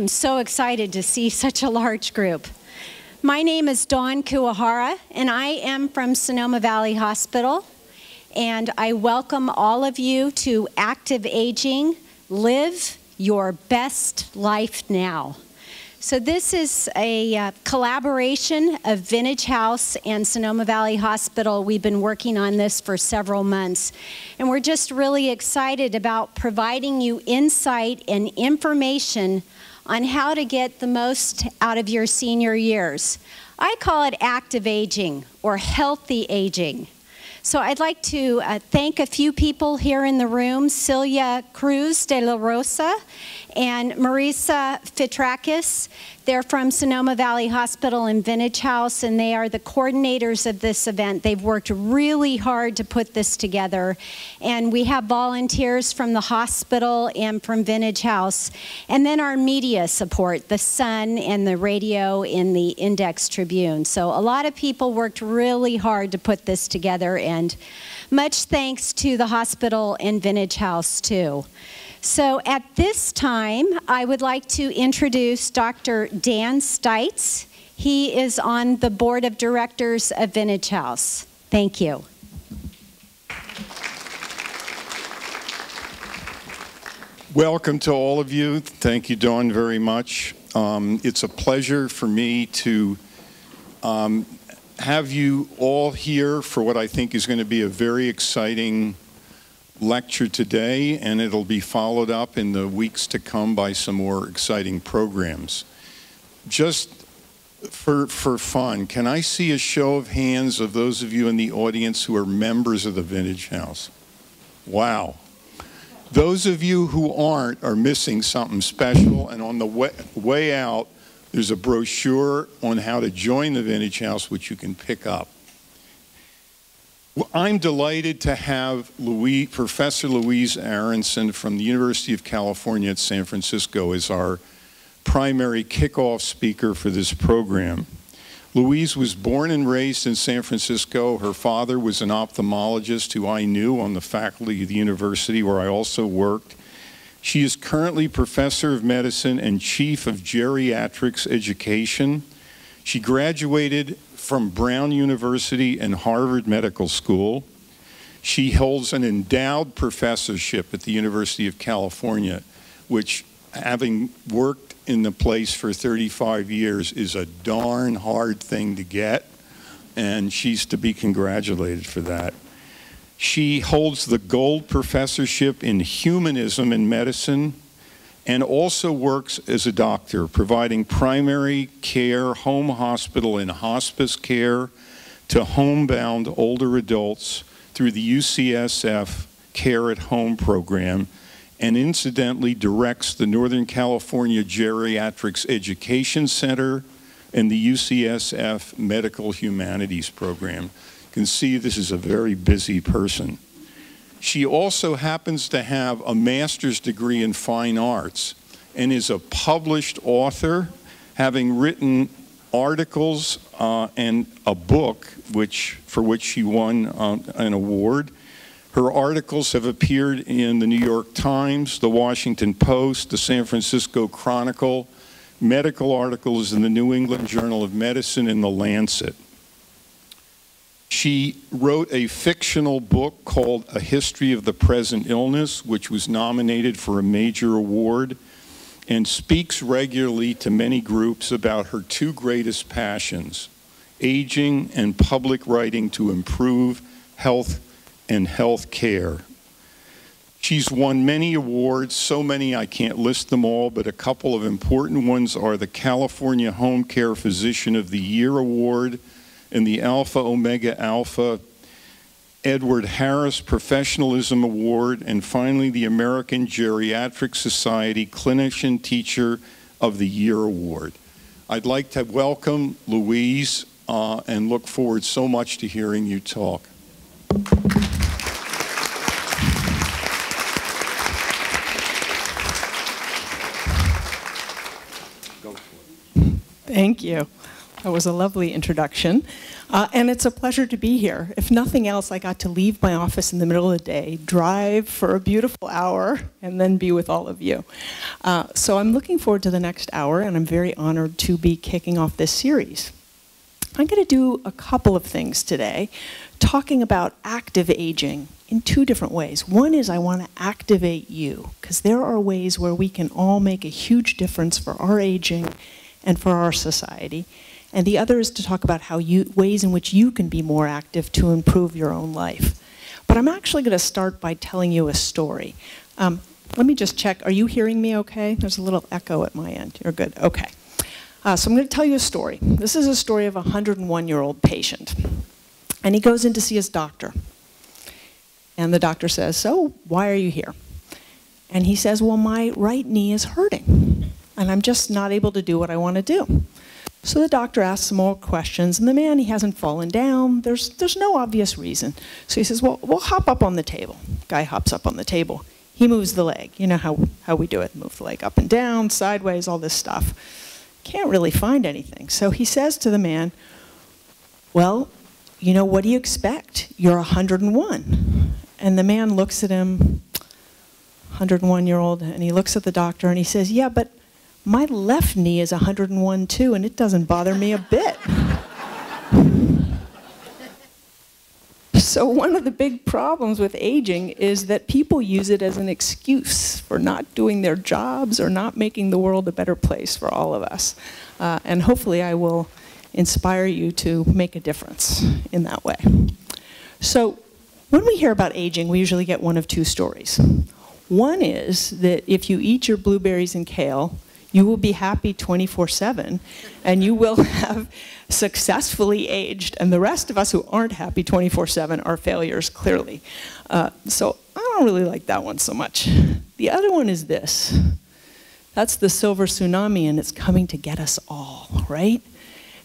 am so excited to see such a large group. My name is Dawn Kuwahara, and I am from Sonoma Valley Hospital. And I welcome all of you to Active Aging Live Your Best Life Now. So, this is a uh, collaboration of Vintage House and Sonoma Valley Hospital. We've been working on this for several months, and we're just really excited about providing you insight and information on how to get the most out of your senior years. I call it active aging or healthy aging. So I'd like to uh, thank a few people here in the room Celia Cruz de la Rosa and Marisa Fitrakis. They're from Sonoma Valley Hospital and Vintage House, and they are the coordinators of this event. They've worked really hard to put this together. And we have volunteers from the hospital and from Vintage House. And then our media support, the Sun and the radio in the Index Tribune. So a lot of people worked really hard to put this together, and much thanks to the hospital and Vintage House, too. So at this time, I would like to introduce Dr. Dan Stites. He is on the board of directors of Vintage House. Thank you. Welcome to all of you. Thank you, Dawn, very much. Um, it's a pleasure for me to um, have you all here for what I think is going to be a very exciting lecture today, and it'll be followed up in the weeks to come by some more exciting programs. Just for, for fun, can I see a show of hands of those of you in the audience who are members of the Vintage House? Wow. Those of you who aren't are missing something special, and on the way, way out, there's a brochure on how to join the Vintage House, which you can pick up. I'm delighted to have Louis, Professor Louise Aronson from the University of California at San Francisco as our primary kickoff speaker for this program. Louise was born and raised in San Francisco. Her father was an ophthalmologist who I knew on the faculty of the university where I also worked. She is currently professor of medicine and chief of geriatrics education. She graduated from Brown University and Harvard Medical School. She holds an endowed professorship at the University of California, which, having worked in the place for 35 years, is a darn hard thing to get, and she's to be congratulated for that. She holds the gold professorship in humanism in medicine and also works as a doctor, providing primary care, home hospital, and hospice care to homebound older adults through the UCSF Care at Home program, and incidentally directs the Northern California Geriatrics Education Center and the UCSF Medical Humanities program. You can see this is a very busy person. She also happens to have a master's degree in fine arts and is a published author, having written articles uh, and a book which, for which she won uh, an award. Her articles have appeared in the New York Times, the Washington Post, the San Francisco Chronicle, medical articles in the New England Journal of Medicine, and the Lancet. She wrote a fictional book called A History of the Present Illness, which was nominated for a major award, and speaks regularly to many groups about her two greatest passions aging and public writing to improve health and health care. She's won many awards, so many I can't list them all, but a couple of important ones are the California Home Care Physician of the Year Award and the Alpha Omega Alpha Edward Harris Professionalism Award, and finally the American Geriatric Society Clinician Teacher of the Year Award. I'd like to welcome Louise uh, and look forward so much to hearing you talk. Thank you. That was a lovely introduction. Uh, and it's a pleasure to be here. If nothing else, I got to leave my office in the middle of the day, drive for a beautiful hour, and then be with all of you. Uh, so I'm looking forward to the next hour, and I'm very honored to be kicking off this series. I'm going to do a couple of things today, talking about active aging in two different ways. One is I want to activate you, because there are ways where we can all make a huge difference for our aging and for our society. And the other is to talk about how you, ways in which you can be more active to improve your own life. But I'm actually going to start by telling you a story. Um, let me just check. Are you hearing me okay? There's a little echo at my end. You're good. Okay. Uh, so I'm going to tell you a story. This is a story of a 101 year old patient. And he goes in to see his doctor. And the doctor says, So, why are you here? And he says, Well, my right knee is hurting. And I'm just not able to do what I want to do. So the doctor asks some more questions, and the man, he hasn't fallen down. There's, there's no obvious reason. So he says, well, we'll hop up on the table. Guy hops up on the table. He moves the leg. You know how, how we do it. Move the leg up and down, sideways, all this stuff. Can't really find anything. So he says to the man, well, you know, what do you expect? You're 101. And the man looks at him, 101 year old, and he looks at the doctor and he says, yeah, but my left knee is 101 too, and it doesn't bother me a bit. So, one of the big problems with aging is that people use it as an excuse for not doing their jobs or not making the world a better place for all of us. Uh, and hopefully, I will inspire you to make a difference in that way. So, when we hear about aging, we usually get one of two stories. One is that if you eat your blueberries and kale, you will be happy 24 7 and you will have successfully aged. And the rest of us who aren't happy 24 7 are failures, clearly. Uh, so I don't really like that one so much. The other one is this that's the silver tsunami, and it's coming to get us all, right?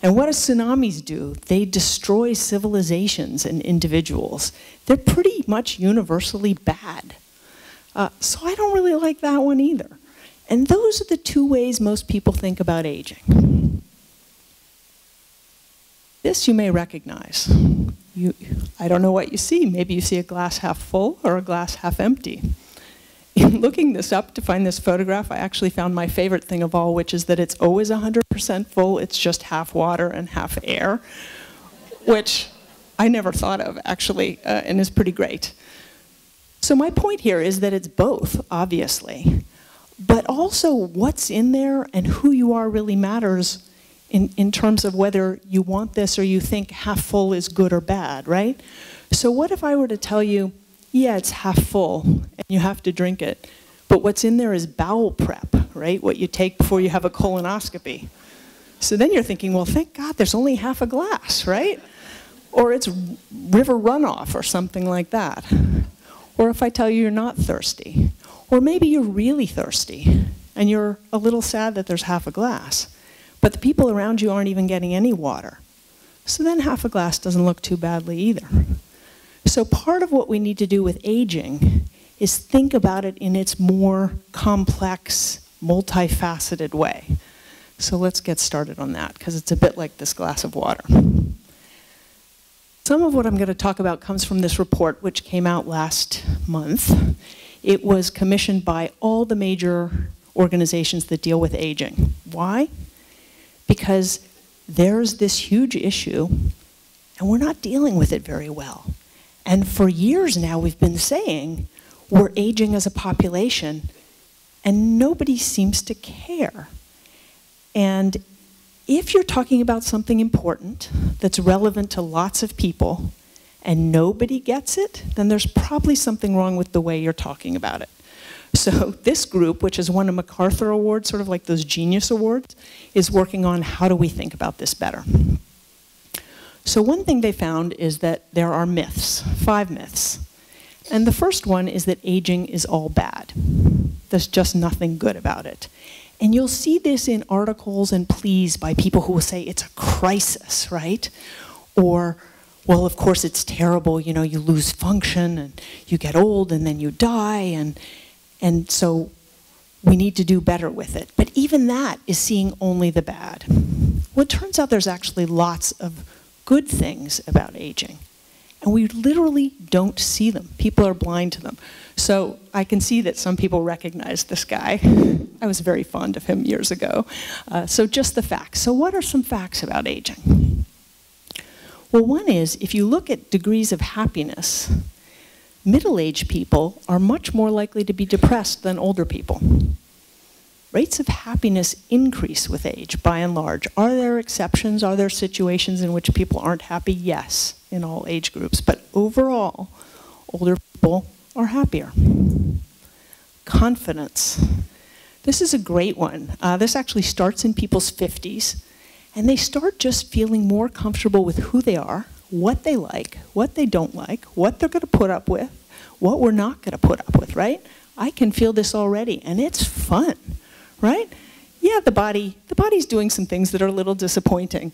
And what do tsunamis do? They destroy civilizations and individuals. They're pretty much universally bad. Uh, so I don't really like that one either. And those are the two ways most people think about aging. This you may recognize. You, I don't know what you see. Maybe you see a glass half full or a glass half empty. In looking this up to find this photograph, I actually found my favorite thing of all, which is that it's always 100% full. It's just half water and half air, which I never thought of, actually, uh, and is pretty great. So my point here is that it's both, obviously but also what's in there and who you are really matters in, in terms of whether you want this or you think half full is good or bad, right? So what if I were to tell you, yeah, it's half full and you have to drink it, but what's in there is bowel prep, right? What you take before you have a colonoscopy. So then you're thinking, well, thank God there's only half a glass, right? Or it's river runoff or something like that. Or if I tell you you're not thirsty, or maybe you're really thirsty and you're a little sad that there's half a glass, but the people around you aren't even getting any water. So then half a glass doesn't look too badly either. So part of what we need to do with aging is think about it in its more complex, multifaceted way. So let's get started on that because it's a bit like this glass of water. Some of what I'm going to talk about comes from this report which came out last month. It was commissioned by all the major organizations that deal with aging. Why? Because there's this huge issue and we're not dealing with it very well. And for years now, we've been saying we're aging as a population, and nobody seems to care. And if you're talking about something important that's relevant to lots of people, and nobody gets it, then there's probably something wrong with the way you're talking about it. So this group, which has won a MacArthur Award, sort of like those Genius Awards, is working on how do we think about this better. So one thing they found is that there are myths, five myths. And the first one is that aging is all bad. There's just nothing good about it. And you'll see this in articles and pleas by people who will say it's a crisis, right? Or well, of course, it's terrible. You know, you lose function and you get old and then you die. And, and so we need to do better with it. But even that is seeing only the bad. Well, it turns out there's actually lots of good things about aging. And we literally don't see them. People are blind to them. So I can see that some people recognize this guy. I was very fond of him years ago. Uh, so just the facts. So what are some facts about aging? Well, one is if you look at degrees of happiness, middle-aged people are much more likely to be depressed than older people. Rates of happiness increase with age, by and large. Are there exceptions? Are there situations in which people aren't happy? Yes, in all age groups. But overall, older people are happier. Confidence. This is a great one. Uh, this actually starts in people's 50s, and they start just feeling more comfortable with who they are, what they like, what they don't like, what they're going to put up with, what we're not going to put up with, right? I can feel this already, and it's fun right? Yeah, the body, the body's doing some things that are a little disappointing,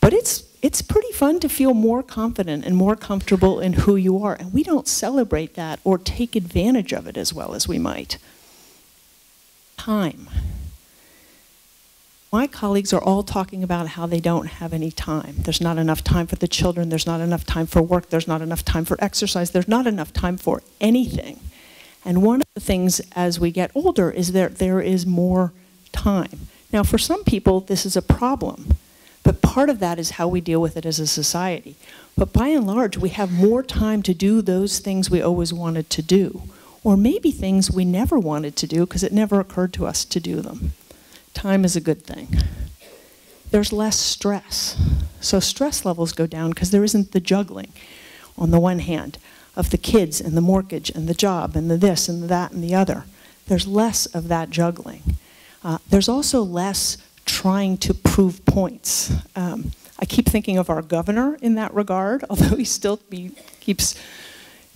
but it's, it's pretty fun to feel more confident and more comfortable in who you are, and we don't celebrate that or take advantage of it as well as we might. Time. My colleagues are all talking about how they don't have any time. There's not enough time for the children, there's not enough time for work, there's not enough time for exercise, there's not enough time for anything. And one of the things as we get older is that there is more time. Now, for some people, this is a problem, but part of that is how we deal with it as a society. But by and large, we have more time to do those things we always wanted to do, or maybe things we never wanted to do because it never occurred to us to do them. Time is a good thing. There's less stress. So stress levels go down because there isn't the juggling on the one hand of the kids and the mortgage and the job and the this and the that and the other. There's less of that juggling. Uh, there's also less trying to prove points. Um, I keep thinking of our governor in that regard, although he still he keeps,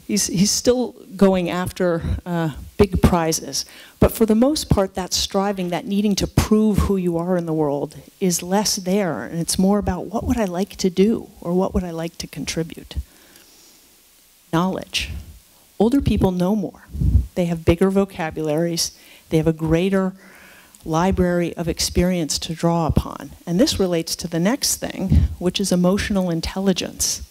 he's, he's still going after uh, big prizes. But for the most part, that striving, that needing to prove who you are in the world is less there, and it's more about what would I like to do or what would I like to contribute knowledge. Older people know more. They have bigger vocabularies. They have a greater library of experience to draw upon. And this relates to the next thing, which is emotional intelligence.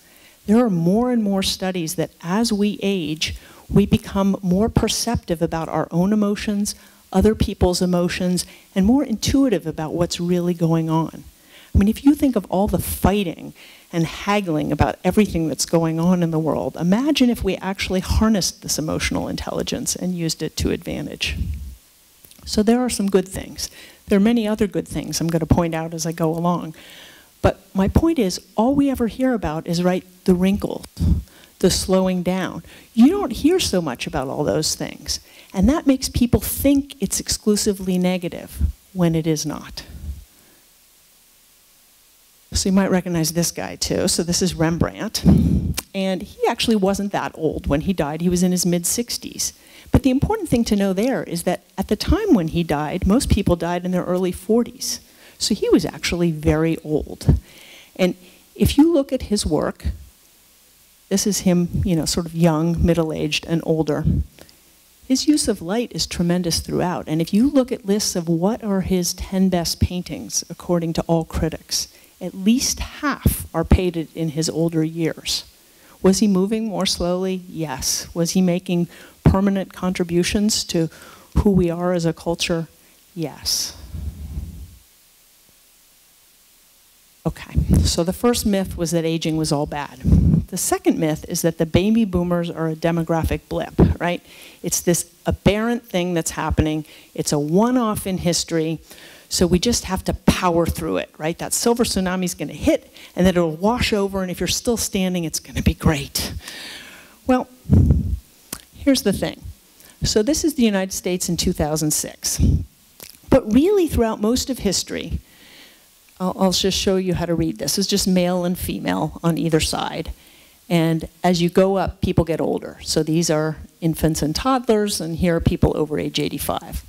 There are more and more studies that as we age, we become more perceptive about our own emotions, other people's emotions, and more intuitive about what's really going on. I mean, if you think of all the fighting and haggling about everything that's going on in the world. Imagine if we actually harnessed this emotional intelligence and used it to advantage. So there are some good things. There are many other good things I'm going to point out as I go along. But my point is, all we ever hear about is, right, the wrinkles, the slowing down. You don't hear so much about all those things. And that makes people think it's exclusively negative when it is not. So you might recognize this guy too. So this is Rembrandt. And he actually wasn't that old when he died. He was in his mid 60s. But the important thing to know there is that at the time when he died, most people died in their early 40s. So he was actually very old. And if you look at his work, this is him, you know, sort of young, middle-aged, and older. His use of light is tremendous throughout. And if you look at lists of what are his 10 best paintings, according to all critics, at least half are painted in his older years. Was he moving more slowly? Yes. Was he making permanent contributions to who we are as a culture? Yes. Okay, so the first myth was that aging was all bad. The second myth is that the baby boomers are a demographic blip, right? It's this aberrant thing that's happening. It's a one-off in history. So we just have to power through it, right? That silver tsunami is going to hit and then it'll wash over and if you're still standing, it's going to be great. Well, here's the thing. So this is the United States in 2006. But really throughout most of history, I'll, I'll just show you how to read this. It's just male and female on either side. And as you go up, people get older. So these are infants and toddlers, and here are people over age 85.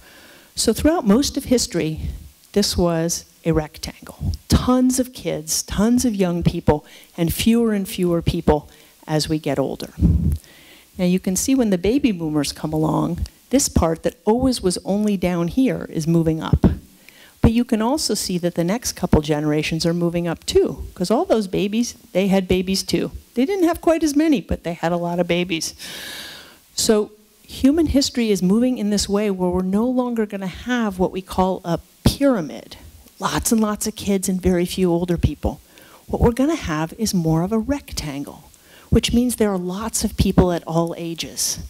So throughout most of history, this was a rectangle. Tons of kids, tons of young people, and fewer and fewer people as we get older. Now you can see when the baby boomers come along, this part that always was only down here is moving up. But you can also see that the next couple generations are moving up too, because all those babies, they had babies too. They didn't have quite as many, but they had a lot of babies. So human history is moving in this way where we're no longer going to have what we call a pyramid lots and lots of kids and very few older people. What we're going to have is more of a rectangle, which means there are lots of people at all ages.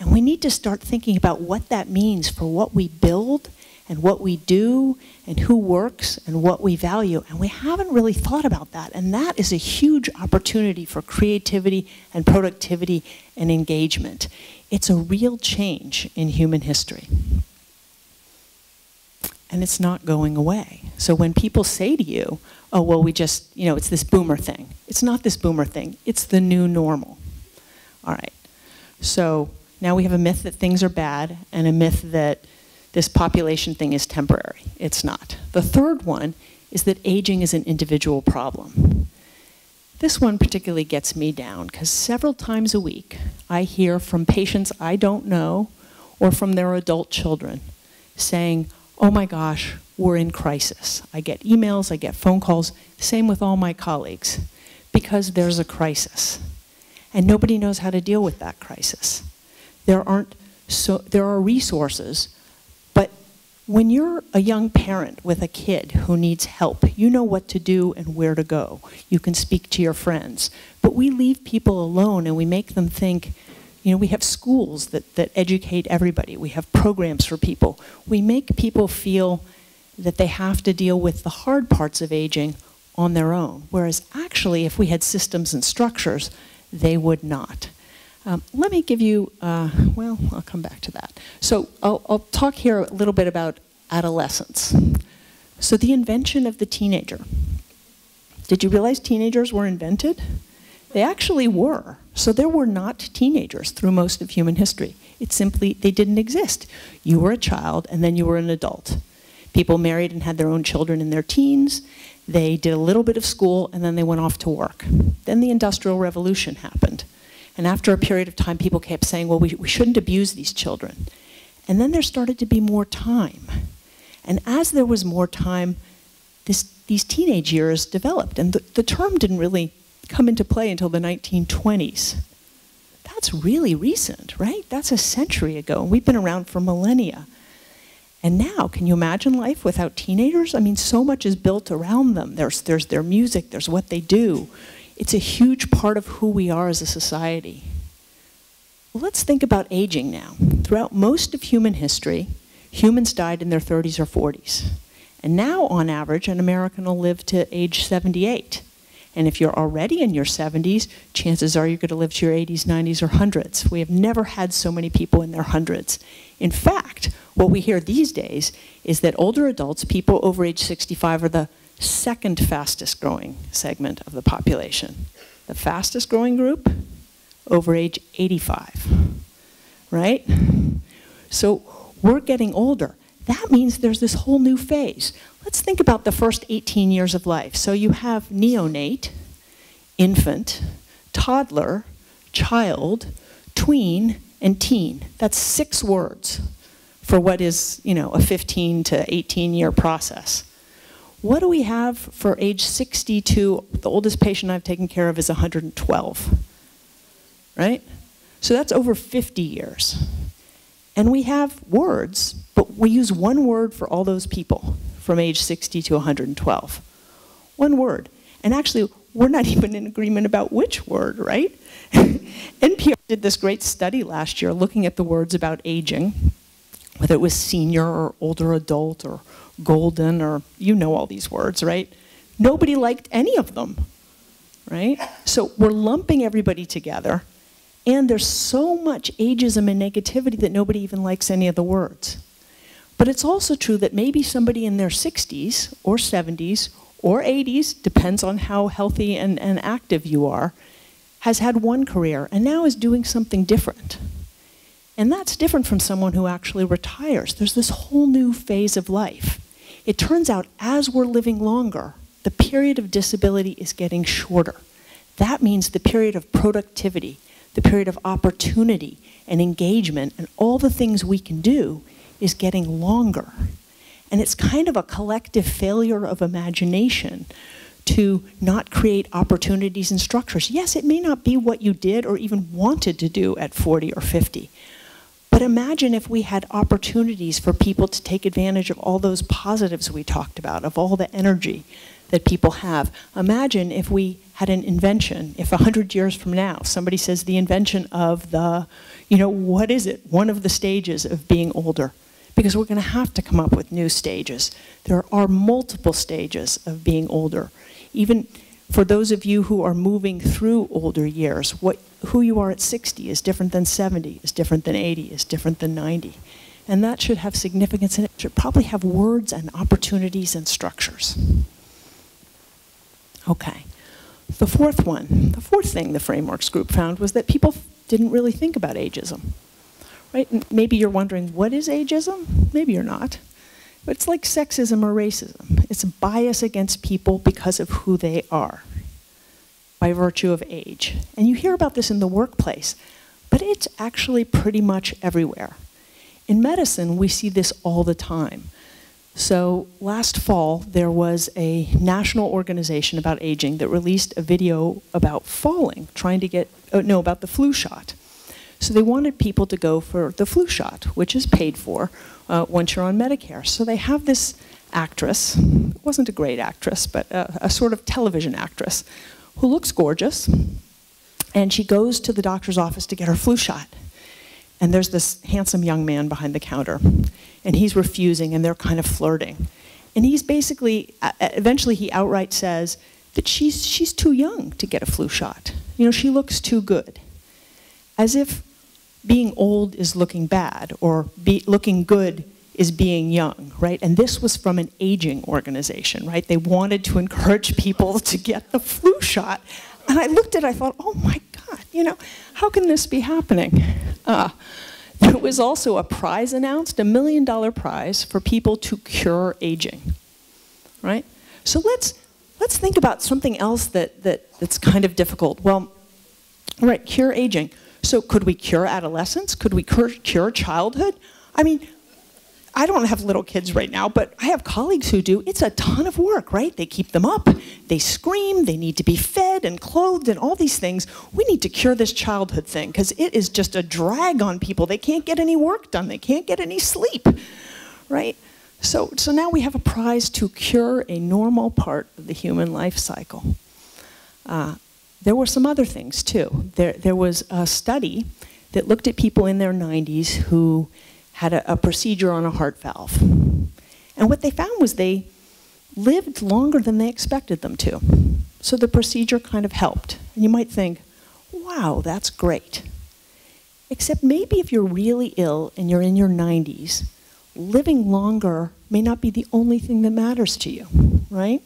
And we need to start thinking about what that means for what we build and what we do and who works and what we value. And we haven't really thought about that. And that is a huge opportunity for creativity and productivity and engagement. It's a real change in human history. And it's not going away. So when people say to you, oh, well, we just, you know, it's this boomer thing. It's not this boomer thing. It's the new normal. All right. So now we have a myth that things are bad and a myth that this population thing is temporary. It's not. The third one is that aging is an individual problem. This one particularly gets me down because several times a week I hear from patients I don't know or from their adult children saying, oh my gosh, we're in crisis. I get emails, I get phone calls, same with all my colleagues, because there's a crisis. And nobody knows how to deal with that crisis. There aren't so there are resources when you're a young parent with a kid who needs help, you know what to do and where to go. You can speak to your friends. But we leave people alone and we make them think, you know, we have schools that, that educate everybody. We have programs for people. We make people feel that they have to deal with the hard parts of aging on their own. Whereas actually, if we had systems and structures, they would not. Um, let me give you, uh, well, I'll come back to that. So I'll, I'll talk here a little bit about adolescence. So the invention of the teenager. Did you realize teenagers were invented? They actually were. So there were not teenagers through most of human history. It simply, they didn't exist. You were a child and then you were an adult. People married and had their own children in their teens. They did a little bit of school and then they went off to work. Then the Industrial Revolution happened. And after a period of time, people kept saying, well, we, we shouldn't abuse these children. And then there started to be more time. And as there was more time, this, these teenage years developed. And the, the term didn't really come into play until the 1920s. That's really recent, right? That's a century ago. And we've been around for millennia. And now, can you imagine life without teenagers? I mean, so much is built around them. There's, there's their music, there's what they do, it's a huge part of who we are as a society. Well, let's think about aging now. Throughout most of human history, humans died in their 30s or 40s. And now, on average, an American will live to age 78. And if you're already in your 70s, chances are you're going to live to your 80s, 90s, or 100s. We have never had so many people in their hundreds. In fact, what we hear these days is that older adults, people over age 65, are the second fastest growing segment of the population. The fastest growing group, over age 85, right? So we're getting older. That means there's this whole new phase. Let's think about the first 18 years of life. So you have neonate, infant, toddler, child, tween, and teen. That's six words for what is, you know, a 15 to 18 year process. What do we have for age 62? The oldest patient I've taken care of is 112, right? So that's over 50 years. And we have words, but we use one word for all those people from age 60 to 112. One word. And actually, we're not even in agreement about which word, right? NPR did this great study last year looking at the words about aging, whether it was senior or older adult or golden, or you know all these words, right? Nobody liked any of them, right? So we're lumping everybody together, and there's so much ageism and negativity that nobody even likes any of the words. But it's also true that maybe somebody in their 60s or 70s or 80s, depends on how healthy and, and active you are, has had one career and now is doing something different. And that's different from someone who actually retires. There's this whole new phase of life. It turns out as we're living longer, the period of disability is getting shorter. That means the period of productivity, the period of opportunity and engagement and all the things we can do is getting longer. And it's kind of a collective failure of imagination to not create opportunities and structures. Yes, it may not be what you did or even wanted to do at 40 or 50. But imagine if we had opportunities for people to take advantage of all those positives we talked about, of all the energy that people have. Imagine if we had an invention, if 100 years from now somebody says the invention of the, you know, what is it? One of the stages of being older. Because we're going to have to come up with new stages. There are multiple stages of being older. Even for those of you who are moving through older years, what, who you are at 60 is different than 70, is different than 80, is different than 90. And that should have significance and it should probably have words and opportunities and structures. Okay. The fourth one, the fourth thing the frameworks group found was that people didn't really think about ageism. Right? Maybe you're wondering, what is ageism? Maybe you're not. But it's like sexism or racism. It's a bias against people because of who they are, by virtue of age. And you hear about this in the workplace, but it's actually pretty much everywhere. In medicine, we see this all the time. So last fall, there was a national organization about aging that released a video about falling, trying to get, oh, no, about the flu shot. So they wanted people to go for the flu shot, which is paid for uh, once you're on Medicare. So they have this actress, wasn't a great actress, but a, a sort of television actress, who looks gorgeous, and she goes to the doctor's office to get her flu shot. And there's this handsome young man behind the counter, and he's refusing, and they're kind of flirting. And he's basically, uh, eventually, he outright says that she's, she's too young to get a flu shot. You know, she looks too good. As if being old is looking bad, or be, looking good is being young, right? And this was from an aging organization, right? They wanted to encourage people to get the flu shot. And I looked at it, I thought, oh my God, you know, how can this be happening? Uh, there was also a prize announced, a million dollar prize for people to cure aging, right? So let's, let's think about something else that, that, that's kind of difficult. Well, right, cure aging. So could we cure adolescence? Could we cure, cure childhood? I mean, I don't have little kids right now, but I have colleagues who do. It's a ton of work, right? They keep them up, they scream, they need to be fed and clothed and all these things. We need to cure this childhood thing because it is just a drag on people. They can't get any work done, they can't get any sleep, right? So, so now we have a prize to cure a normal part of the human life cycle. Uh, there were some other things too. There, there was a study that looked at people in their 90s who had a, a procedure on a heart valve. And what they found was they lived longer than they expected them to. So the procedure kind of helped. And you might think, wow, that's great. Except maybe if you're really ill and you're in your 90s, living longer may not be the only thing that matters to you, right?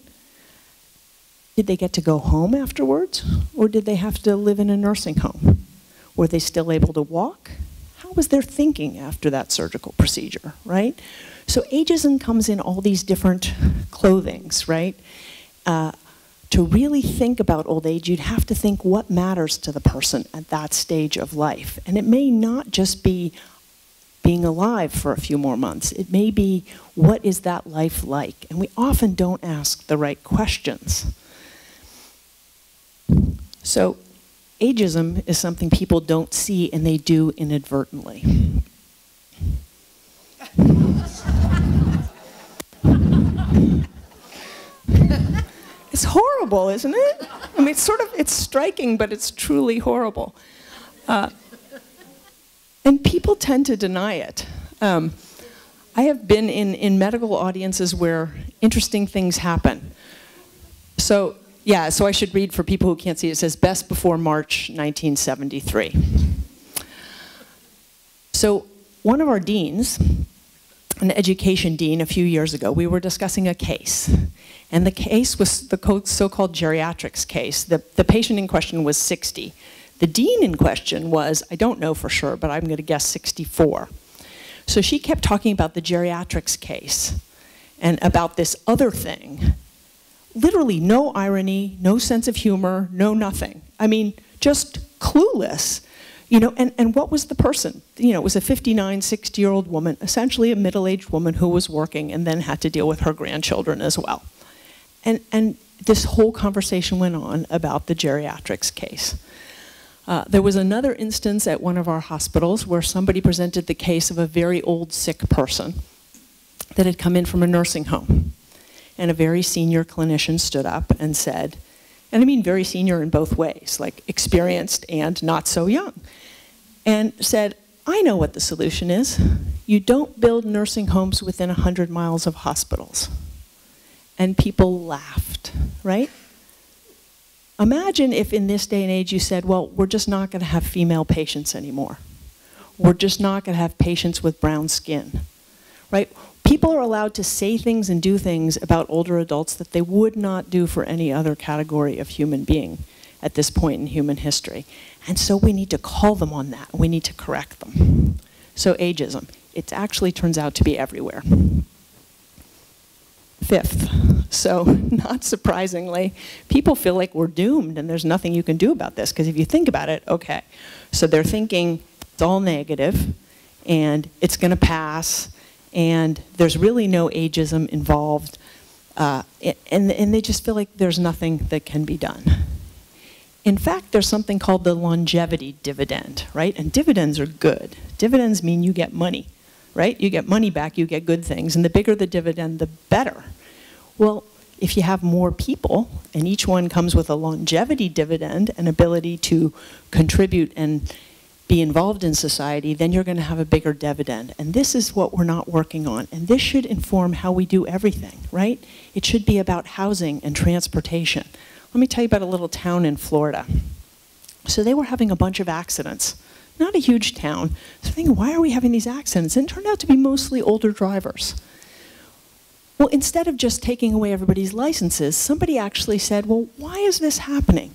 Did they get to go home afterwards? Or did they have to live in a nursing home? Were they still able to walk? how was their thinking after that surgical procedure, right? So ageism comes in all these different clothings, right? Uh, to really think about old age, you'd have to think what matters to the person at that stage of life. And it may not just be being alive for a few more months. It may be, what is that life like? And we often don't ask the right questions. So ageism is something people don't see and they do inadvertently. it's horrible, isn't it? I mean, it's sort of, it's striking, but it's truly horrible. Uh, and people tend to deny it. Um, I have been in, in medical audiences where interesting things happen. So yeah, so I should read for people who can't see. It says best before March 1973. So one of our deans, an education dean a few years ago, we were discussing a case. And the case was the so-called geriatrics case. The, the patient in question was 60. The dean in question was, I don't know for sure, but I'm going to guess 64. So she kept talking about the geriatrics case and about this other thing literally no irony, no sense of humor, no nothing. I mean, just clueless. You know, and, and what was the person? You know, it was a 59, 60 year old woman, essentially a middle aged woman who was working and then had to deal with her grandchildren as well. And, and this whole conversation went on about the geriatrics case. Uh, there was another instance at one of our hospitals where somebody presented the case of a very old sick person that had come in from a nursing home. And a very senior clinician stood up and said, and I mean very senior in both ways, like experienced and not so young, and said, I know what the solution is. You don't build nursing homes within 100 miles of hospitals. And people laughed, right? Imagine if in this day and age you said, well, we're just not going to have female patients anymore. We're just not going to have patients with brown skin, right? People are allowed to say things and do things about older adults that they would not do for any other category of human being at this point in human history. And so we need to call them on that. We need to correct them. So ageism, it actually turns out to be everywhere. Fifth, so not surprisingly, people feel like we're doomed and there's nothing you can do about this. Because if you think about it, okay, so they're thinking it's all negative and it's going to pass and there's really no ageism involved. Uh, and, and they just feel like there's nothing that can be done. In fact, there's something called the longevity dividend, right? And dividends are good. Dividends mean you get money, right? You get money back, you get good things. And the bigger the dividend, the better. Well, if you have more people, and each one comes with a longevity dividend, an ability to contribute and be involved in society, then you're going to have a bigger dividend. And this is what we're not working on. And this should inform how we do everything, right? It should be about housing and transportation. Let me tell you about a little town in Florida. So they were having a bunch of accidents. Not a huge town. So thinking, why are we having these accidents? And it turned out to be mostly older drivers. Well, instead of just taking away everybody's licenses, somebody actually said, well, why is this happening?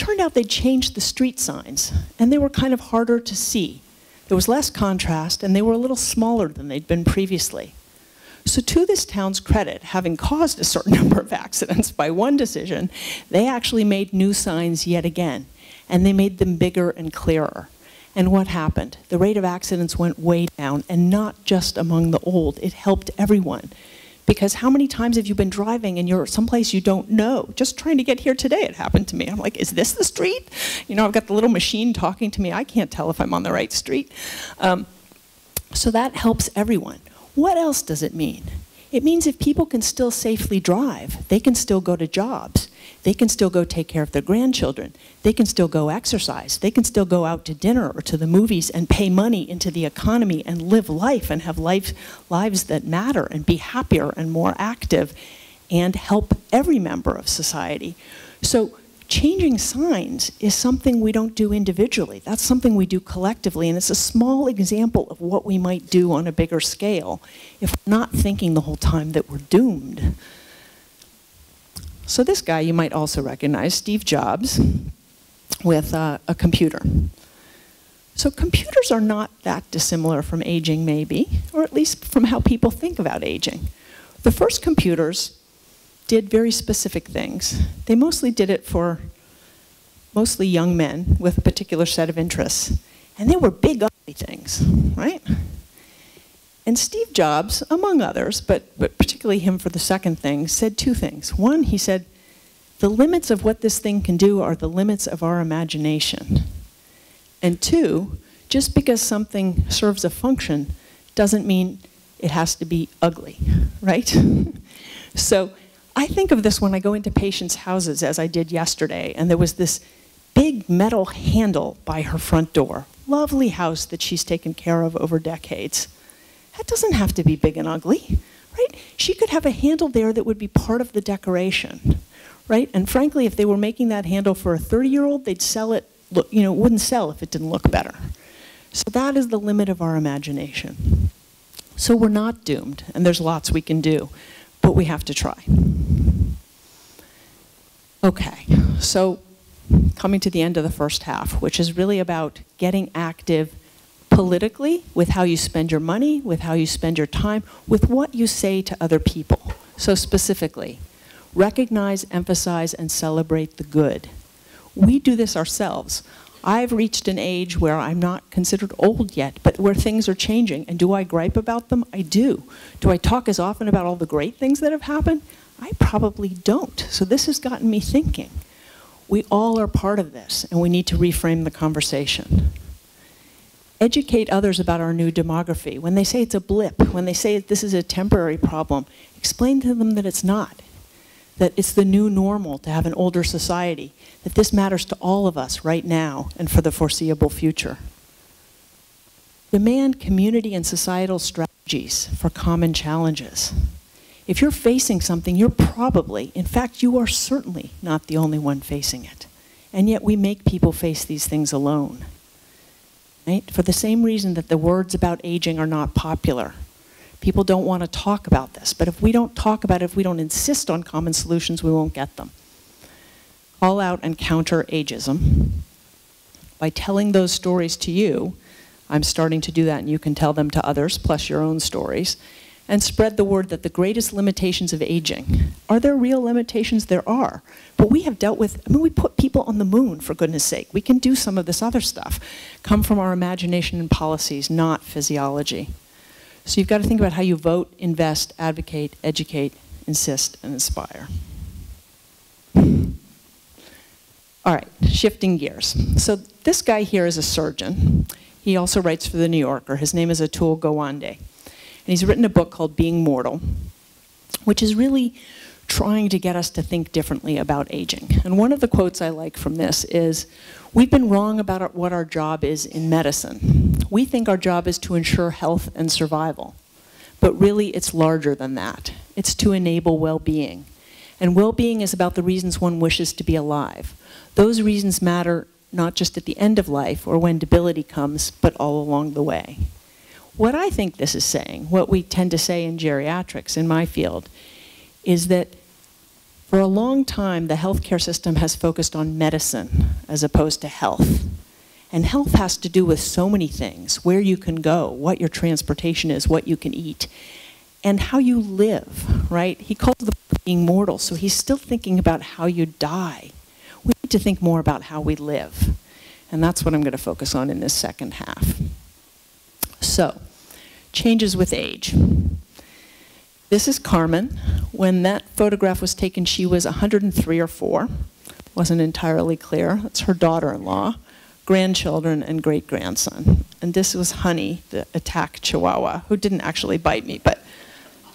Turned out they'd changed the street signs, and they were kind of harder to see. There was less contrast, and they were a little smaller than they'd been previously. So to this town's credit, having caused a certain number of accidents by one decision, they actually made new signs yet again, and they made them bigger and clearer. And what happened? The rate of accidents went way down, and not just among the old. It helped everyone. Because how many times have you been driving and you're someplace you don't know? Just trying to get here today, it happened to me. I'm like, is this the street? You know, I've got the little machine talking to me. I can't tell if I'm on the right street. Um, so that helps everyone. What else does it mean? It means if people can still safely drive, they can still go to jobs. They can still go take care of their grandchildren. They can still go exercise. They can still go out to dinner or to the movies and pay money into the economy and live life and have life, lives that matter and be happier and more active and help every member of society. So changing signs is something we don't do individually. That's something we do collectively, and it's a small example of what we might do on a bigger scale if we're not thinking the whole time that we're doomed. So this guy you might also recognize, Steve Jobs, with uh, a computer. So computers are not that dissimilar from aging maybe, or at least from how people think about aging. The first computers did very specific things. They mostly did it for mostly young men with a particular set of interests. And they were big, ugly things, right? And Steve Jobs, among others, but, but particularly him for the second thing, said two things. One, he said, the limits of what this thing can do are the limits of our imagination. And two, just because something serves a function doesn't mean it has to be ugly, right? so I think of this when I go into patients' houses, as I did yesterday, and there was this big metal handle by her front door. Lovely house that she's taken care of over decades. That doesn't have to be big and ugly, right? She could have a handle there that would be part of the decoration, right? And frankly, if they were making that handle for a 30-year-old, they'd sell it, look, you know, it wouldn't sell if it didn't look better. So that is the limit of our imagination. So we're not doomed, and there's lots we can do, but we have to try. Okay, so coming to the end of the first half, which is really about getting active politically, with how you spend your money, with how you spend your time, with what you say to other people. So specifically, recognize, emphasize, and celebrate the good. We do this ourselves. I've reached an age where I'm not considered old yet, but where things are changing. And do I gripe about them? I do. Do I talk as often about all the great things that have happened? I probably don't. So this has gotten me thinking. We all are part of this, and we need to reframe the conversation. Educate others about our new demography. When they say it's a blip, when they say this is a temporary problem, explain to them that it's not that it's the new normal to have an older society, that this matters to all of us right now and for the foreseeable future. Demand community and societal strategies for common challenges. If you're facing something, you're probably, in fact, you are certainly not the only one facing it. And yet we make people face these things alone. Right? For the same reason that the words about aging are not popular People don't want to talk about this. But if we don't talk about it, if we don't insist on common solutions, we won't get them. Call out and counter ageism. By telling those stories to you, I'm starting to do that, and you can tell them to others, plus your own stories, and spread the word that the greatest limitations of aging are there real limitations? There are. But we have dealt with, I mean, we put people on the moon, for goodness sake. We can do some of this other stuff. Come from our imagination and policies, not physiology. So you've got to think about how you vote, invest, advocate, educate, insist, and inspire. All right, shifting gears. So this guy here is a surgeon. He also writes for the New Yorker. His name is Atul Gawande. And he's written a book called Being Mortal, which is really trying to get us to think differently about aging. And one of the quotes I like from this is, we've been wrong about what our job is in medicine. We think our job is to ensure health and survival. But really, it's larger than that. It's to enable well-being. And well-being is about the reasons one wishes to be alive. Those reasons matter not just at the end of life or when debility comes, but all along the way. What I think this is saying, what we tend to say in geriatrics in my field, is that for a long time, the healthcare system has focused on medicine as opposed to health. And health has to do with so many things, where you can go, what your transportation is, what you can eat, and how you live, right? He calls the being mortal, so he's still thinking about how you die. We need to think more about how we live. And that's what I'm going to focus on in this second half. So, changes with age. This is Carmen. When that photograph was taken, she was 103 or 4. Wasn't entirely clear. That's her daughter-in-law, grandchildren, and great-grandson. And this was Honey, the attack chihuahua, who didn't actually bite me, but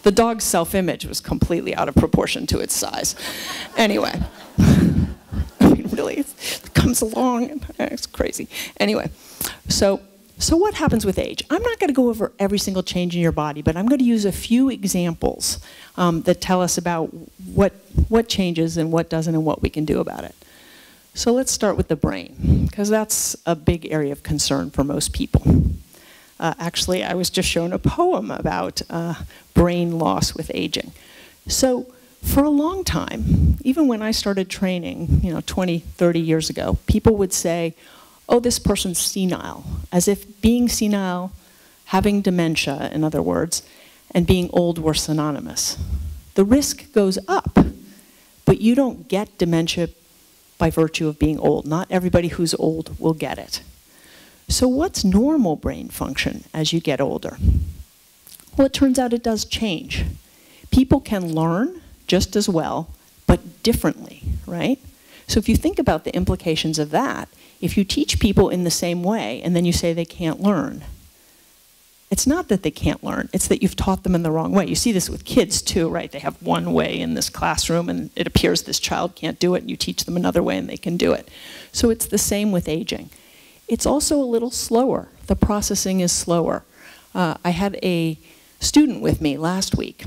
the dog's self-image was completely out of proportion to its size. Anyway, I mean, really, it comes along, it's crazy. Anyway, so so what happens with age? I'm not going to go over every single change in your body, but I'm going to use a few examples um, that tell us about what, what changes and what doesn't and what we can do about it. So let's start with the brain, because that's a big area of concern for most people. Uh, actually, I was just shown a poem about uh, brain loss with aging. So for a long time, even when I started training, you know, 20, 30 years ago, people would say, oh, this person's senile, as if being senile, having dementia, in other words, and being old were synonymous. The risk goes up, but you don't get dementia by virtue of being old. Not everybody who's old will get it. So what's normal brain function as you get older? Well, it turns out it does change. People can learn just as well, but differently, right? So if you think about the implications of that, if you teach people in the same way and then you say they can't learn, it's not that they can't learn, it's that you've taught them in the wrong way. You see this with kids too, right? They have one way in this classroom and it appears this child can't do it and you teach them another way and they can do it. So it's the same with aging. It's also a little slower. The processing is slower. Uh, I had a student with me last week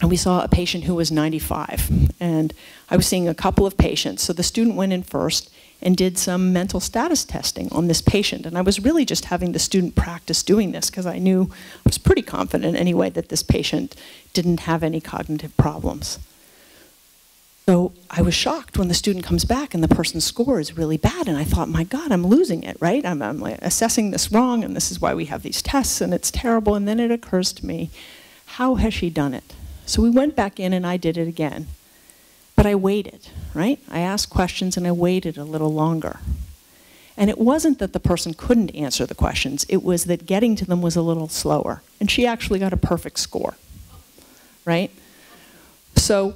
and we saw a patient who was 95. And I was seeing a couple of patients. So the student went in first and did some mental status testing on this patient. And I was really just having the student practice doing this because I knew, I was pretty confident anyway that this patient didn't have any cognitive problems. So I was shocked when the student comes back and the person's score is really bad. And I thought, my God, I'm losing it, right? I'm, I'm like assessing this wrong and this is why we have these tests and it's terrible. And then it occurs to me, how has she done it? So we went back in and I did it again. But I waited, right? I asked questions and I waited a little longer. And it wasn't that the person couldn't answer the questions, it was that getting to them was a little slower. And she actually got a perfect score, right? So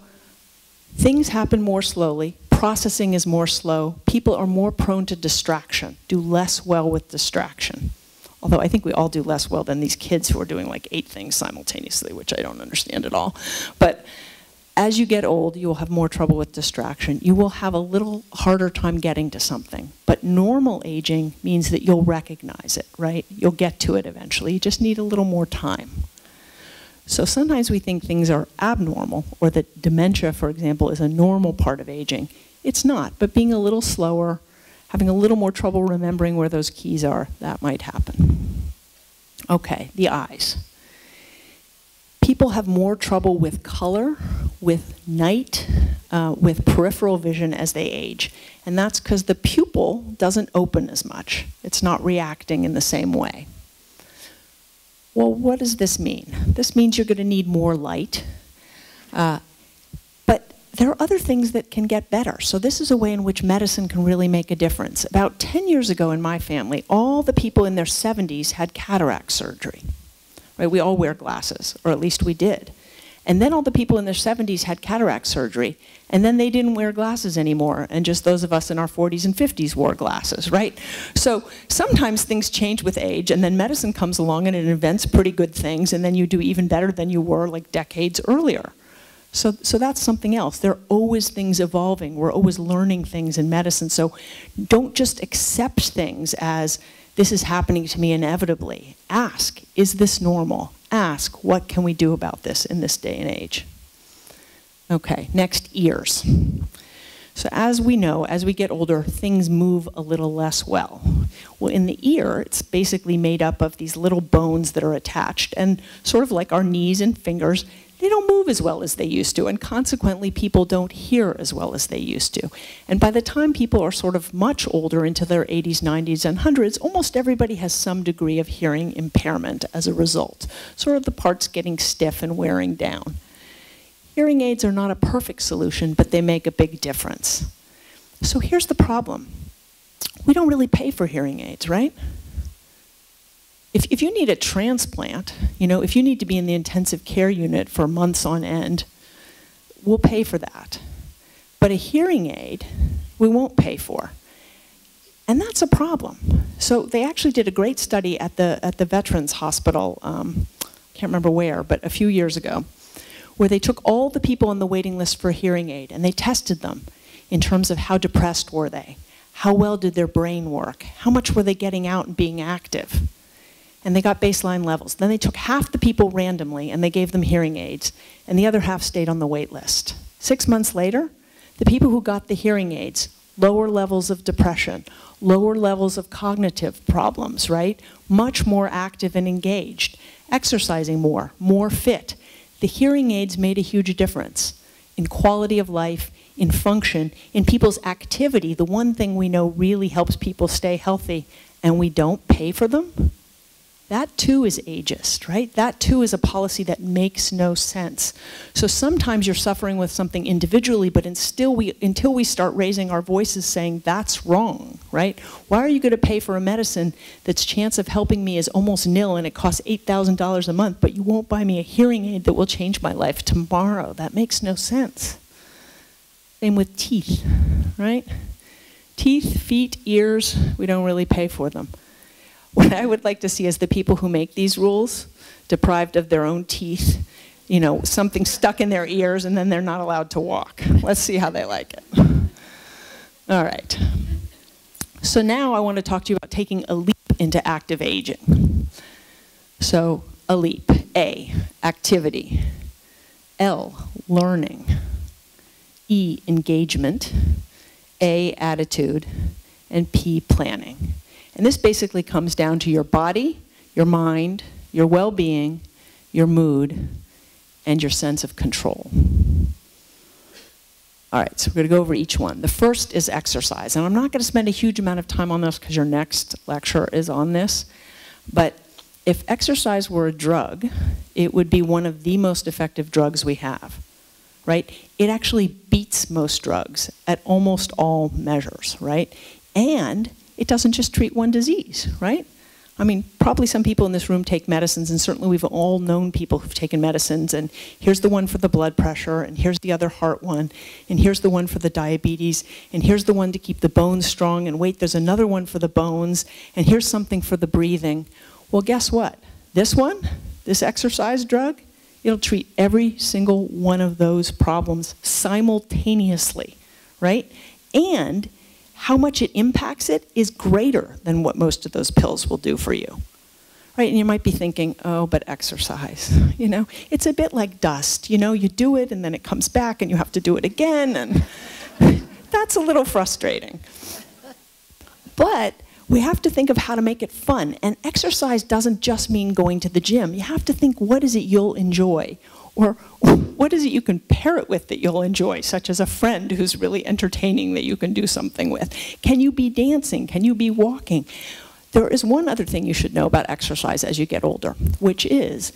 things happen more slowly, processing is more slow, people are more prone to distraction, do less well with distraction. Although I think we all do less well than these kids who are doing like eight things simultaneously, which I don't understand at all. But as you get old, you will have more trouble with distraction. You will have a little harder time getting to something. But normal aging means that you'll recognize it, right? You'll get to it eventually. You just need a little more time. So sometimes we think things are abnormal, or that dementia, for example, is a normal part of aging. It's not, but being a little slower, having a little more trouble remembering where those keys are, that might happen. Okay, the eyes people have more trouble with color, with night, uh, with peripheral vision as they age. And that's because the pupil doesn't open as much. It's not reacting in the same way. Well, what does this mean? This means you're going to need more light. Uh, there are other things that can get better. So this is a way in which medicine can really make a difference. About 10 years ago in my family, all the people in their 70s had cataract surgery. Right? We all wear glasses, or at least we did. And then all the people in their 70s had cataract surgery, and then they didn't wear glasses anymore, and just those of us in our 40s and 50s wore glasses, right? So sometimes things change with age, and then medicine comes along and it invents pretty good things, and then you do even better than you were like decades earlier. So, so that's something else. There are always things evolving. We're always learning things in medicine. So don't just accept things as this is happening to me inevitably. Ask, is this normal? Ask, what can we do about this in this day and age? Okay, next, ears. So as we know, as we get older, things move a little less well. Well, in the ear, it's basically made up of these little bones that are attached, and sort of like our knees and fingers, they don't move as well as they used to, and consequently, people don't hear as well as they used to. And by the time people are sort of much older, into their 80s, 90s, and 100s, almost everybody has some degree of hearing impairment as a result, sort of the parts getting stiff and wearing down. Hearing aids are not a perfect solution, but they make a big difference. So here's the problem. We don't really pay for hearing aids, right? If, if you need a transplant, you know, if you need to be in the intensive care unit for months on end, we'll pay for that. But a hearing aid, we won't pay for. And that's a problem. So they actually did a great study at the, at the Veterans Hospital, um, can't remember where, but a few years ago, where they took all the people on the waiting list for a hearing aid and they tested them in terms of how depressed were they, how well did their brain work, how much were they getting out and being active and they got baseline levels. Then they took half the people randomly and they gave them hearing aids, and the other half stayed on the wait list. Six months later, the people who got the hearing aids, lower levels of depression, lower levels of cognitive problems, right? Much more active and engaged, exercising more, more fit. The hearing aids made a huge difference in quality of life, in function, in people's activity, the one thing we know really helps people stay healthy, and we don't pay for them? That too is ageist, right? That too is a policy that makes no sense. So sometimes you're suffering with something individually, but until we, until we start raising our voices saying that's wrong, right? Why are you going to pay for a medicine that's chance of helping me is almost nil and it costs $8,000 a month, but you won't buy me a hearing aid that will change my life tomorrow? That makes no sense. Same with teeth, right? Teeth, feet, ears, we don't really pay for them. What I would like to see is the people who make these rules deprived of their own teeth, you know, something stuck in their ears, and then they're not allowed to walk. Let's see how they like it. All right. So now I want to talk to you about taking a leap into active aging. So a leap. A, activity. L, learning. E, engagement. A, attitude. And P, planning. And this basically comes down to your body, your mind, your well-being, your mood, and your sense of control. All right, so we're going to go over each one. The first is exercise. And I'm not going to spend a huge amount of time on this because your next lecture is on this. But if exercise were a drug, it would be one of the most effective drugs we have, right? It actually beats most drugs at almost all measures, right? And it doesn't just treat one disease, right? I mean, probably some people in this room take medicines, and certainly we've all known people who've taken medicines, and here's the one for the blood pressure, and here's the other heart one, and here's the one for the diabetes, and here's the one to keep the bones strong, and wait, there's another one for the bones, and here's something for the breathing. Well, guess what? This one, this exercise drug, it'll treat every single one of those problems simultaneously, right? And how much it impacts it is greater than what most of those pills will do for you. Right, and you might be thinking, oh, but exercise, you know, it's a bit like dust. You know, you do it and then it comes back and you have to do it again, and that's a little frustrating. But we have to think of how to make it fun. And exercise doesn't just mean going to the gym. You have to think, what is it you'll enjoy? Or what is it you can pair it with that you'll enjoy, such as a friend who's really entertaining that you can do something with? Can you be dancing? Can you be walking? There is one other thing you should know about exercise as you get older, which is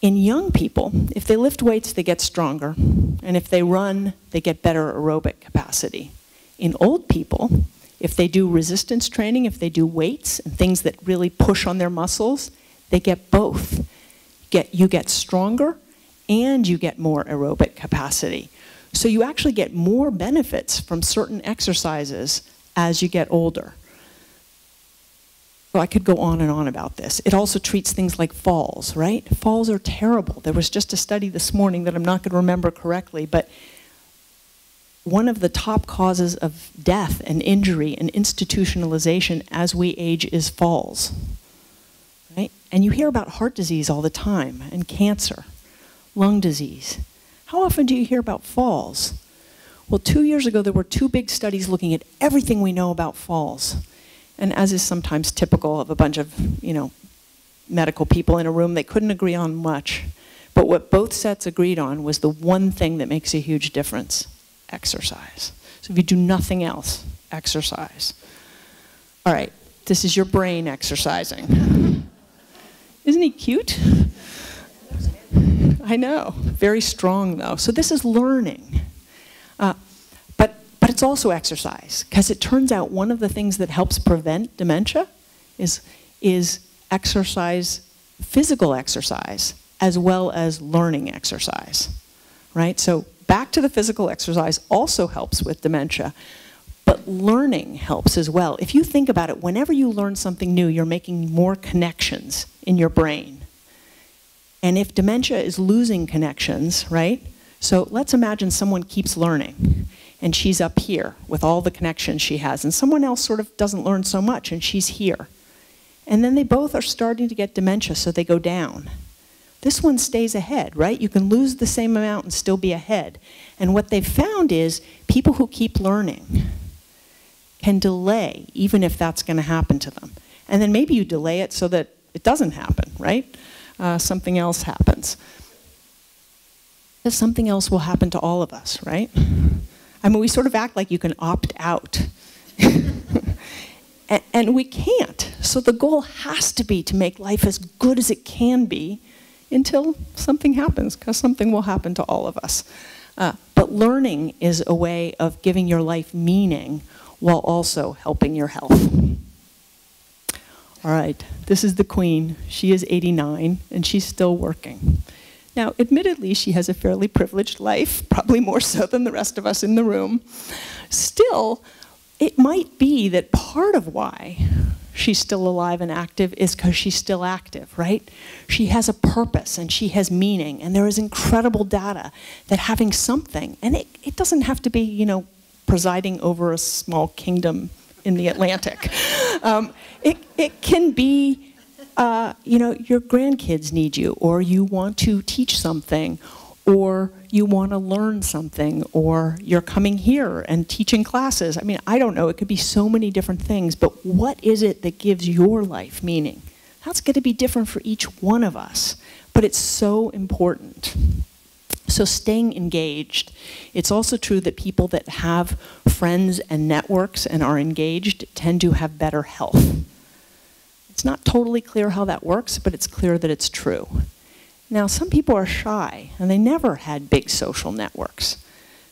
in young people, if they lift weights, they get stronger. And if they run, they get better aerobic capacity. In old people, if they do resistance training, if they do weights and things that really push on their muscles, they get both. Get, you get stronger and you get more aerobic capacity. So you actually get more benefits from certain exercises as you get older. Well, I could go on and on about this. It also treats things like falls, right? Falls are terrible. There was just a study this morning that I'm not going to remember correctly, but one of the top causes of death and injury and institutionalization as we age is falls. Right? And you hear about heart disease all the time and cancer lung disease. How often do you hear about falls? Well, two years ago, there were two big studies looking at everything we know about falls. And as is sometimes typical of a bunch of, you know, medical people in a room, they couldn't agree on much. But what both sets agreed on was the one thing that makes a huge difference, exercise. So if you do nothing else, exercise. All right, this is your brain exercising. Isn't he cute? I know. Very strong, though. So this is learning. Uh, but, but it's also exercise, because it turns out one of the things that helps prevent dementia is, is exercise, physical exercise, as well as learning exercise, right? So back to the physical exercise also helps with dementia, but learning helps as well. If you think about it, whenever you learn something new, you're making more connections in your brain. And if dementia is losing connections, right? So let's imagine someone keeps learning and she's up here with all the connections she has, and someone else sort of doesn't learn so much and she's here. And then they both are starting to get dementia, so they go down. This one stays ahead, right? You can lose the same amount and still be ahead. And what they've found is people who keep learning can delay, even if that's going to happen to them. And then maybe you delay it so that it doesn't happen, right? Uh, something else happens. Because something else will happen to all of us, right? I mean, we sort of act like you can opt out. and, and we can't. So the goal has to be to make life as good as it can be until something happens, because something will happen to all of us. Uh, but learning is a way of giving your life meaning while also helping your health. All right, this is the queen. She is 89 and she's still working. Now, admittedly, she has a fairly privileged life, probably more so than the rest of us in the room. Still, it might be that part of why she's still alive and active is because she's still active, right? She has a purpose and she has meaning, and there is incredible data that having something, and it, it doesn't have to be, you know, presiding over a small kingdom in the Atlantic. Um, it, it can be, uh, you know, your grandkids need you, or you want to teach something, or you want to learn something, or you're coming here and teaching classes. I mean, I don't know, it could be so many different things, but what is it that gives your life meaning? That's going to be different for each one of us, but it's so important. So staying engaged. It's also true that people that have friends and networks and are engaged tend to have better health. It's not totally clear how that works, but it's clear that it's true. Now, some people are shy, and they never had big social networks.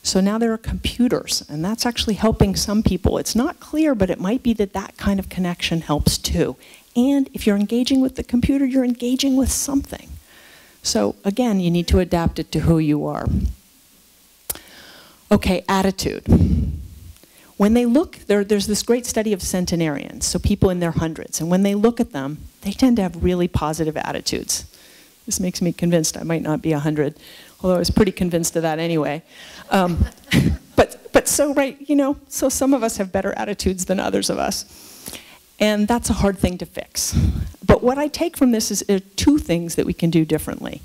So now there are computers, and that's actually helping some people. It's not clear, but it might be that that kind of connection helps too. And if you're engaging with the computer, you're engaging with something. So again, you need to adapt it to who you are. Okay, attitude. When they look, there, there's this great study of centenarians, so people in their hundreds, and when they look at them, they tend to have really positive attitudes. This makes me convinced I might not be 100, although I was pretty convinced of that anyway. Um, but, but so, right, you know, so some of us have better attitudes than others of us. And that's a hard thing to fix. But what I take from this is uh, two things that we can do differently.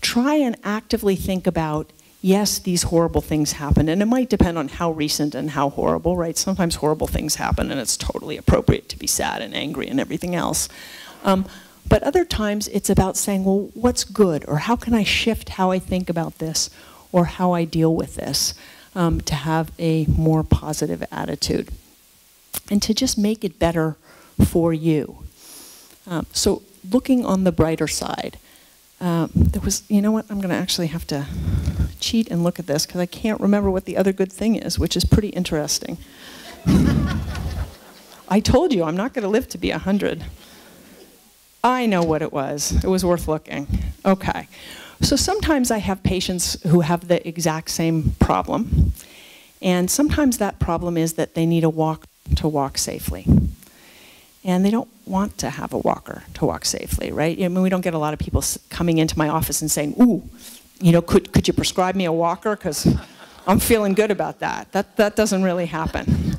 Try and actively think about yes, these horrible things happen, and it might depend on how recent and how horrible, right? Sometimes horrible things happen, and it's totally appropriate to be sad and angry and everything else. Um, but other times it's about saying, well, what's good? Or how can I shift how I think about this or how I deal with this um, to have a more positive attitude and to just make it better for you. Um, so looking on the brighter side, um, there was, you know what, I'm going to actually have to cheat and look at this because I can't remember what the other good thing is, which is pretty interesting. I told you I'm not going to live to be 100. I know what it was. It was worth looking. Okay. So sometimes I have patients who have the exact same problem. And sometimes that problem is that they need a walk to walk safely. And they don't want to have a walker to walk safely, right? I mean, we don't get a lot of people coming into my office and saying, ooh, you know, could, could you prescribe me a walker? Because I'm feeling good about that. That, that doesn't really happen.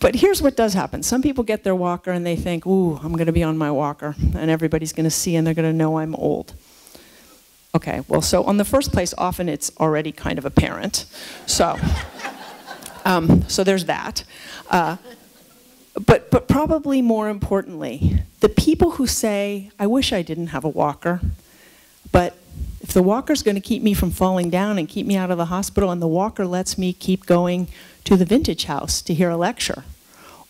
But here's what does happen. Some people get their walker and they think, ooh, I'm going to be on my walker, and everybody's going to see and they're going to know I'm old. Okay, well, so on the first place, often it's already kind of apparent. So, um, so there's that. Uh, but, but probably more importantly, the people who say, I wish I didn't have a walker, but if the walker's going to keep me from falling down and keep me out of the hospital, and the walker lets me keep going to the vintage house to hear a lecture,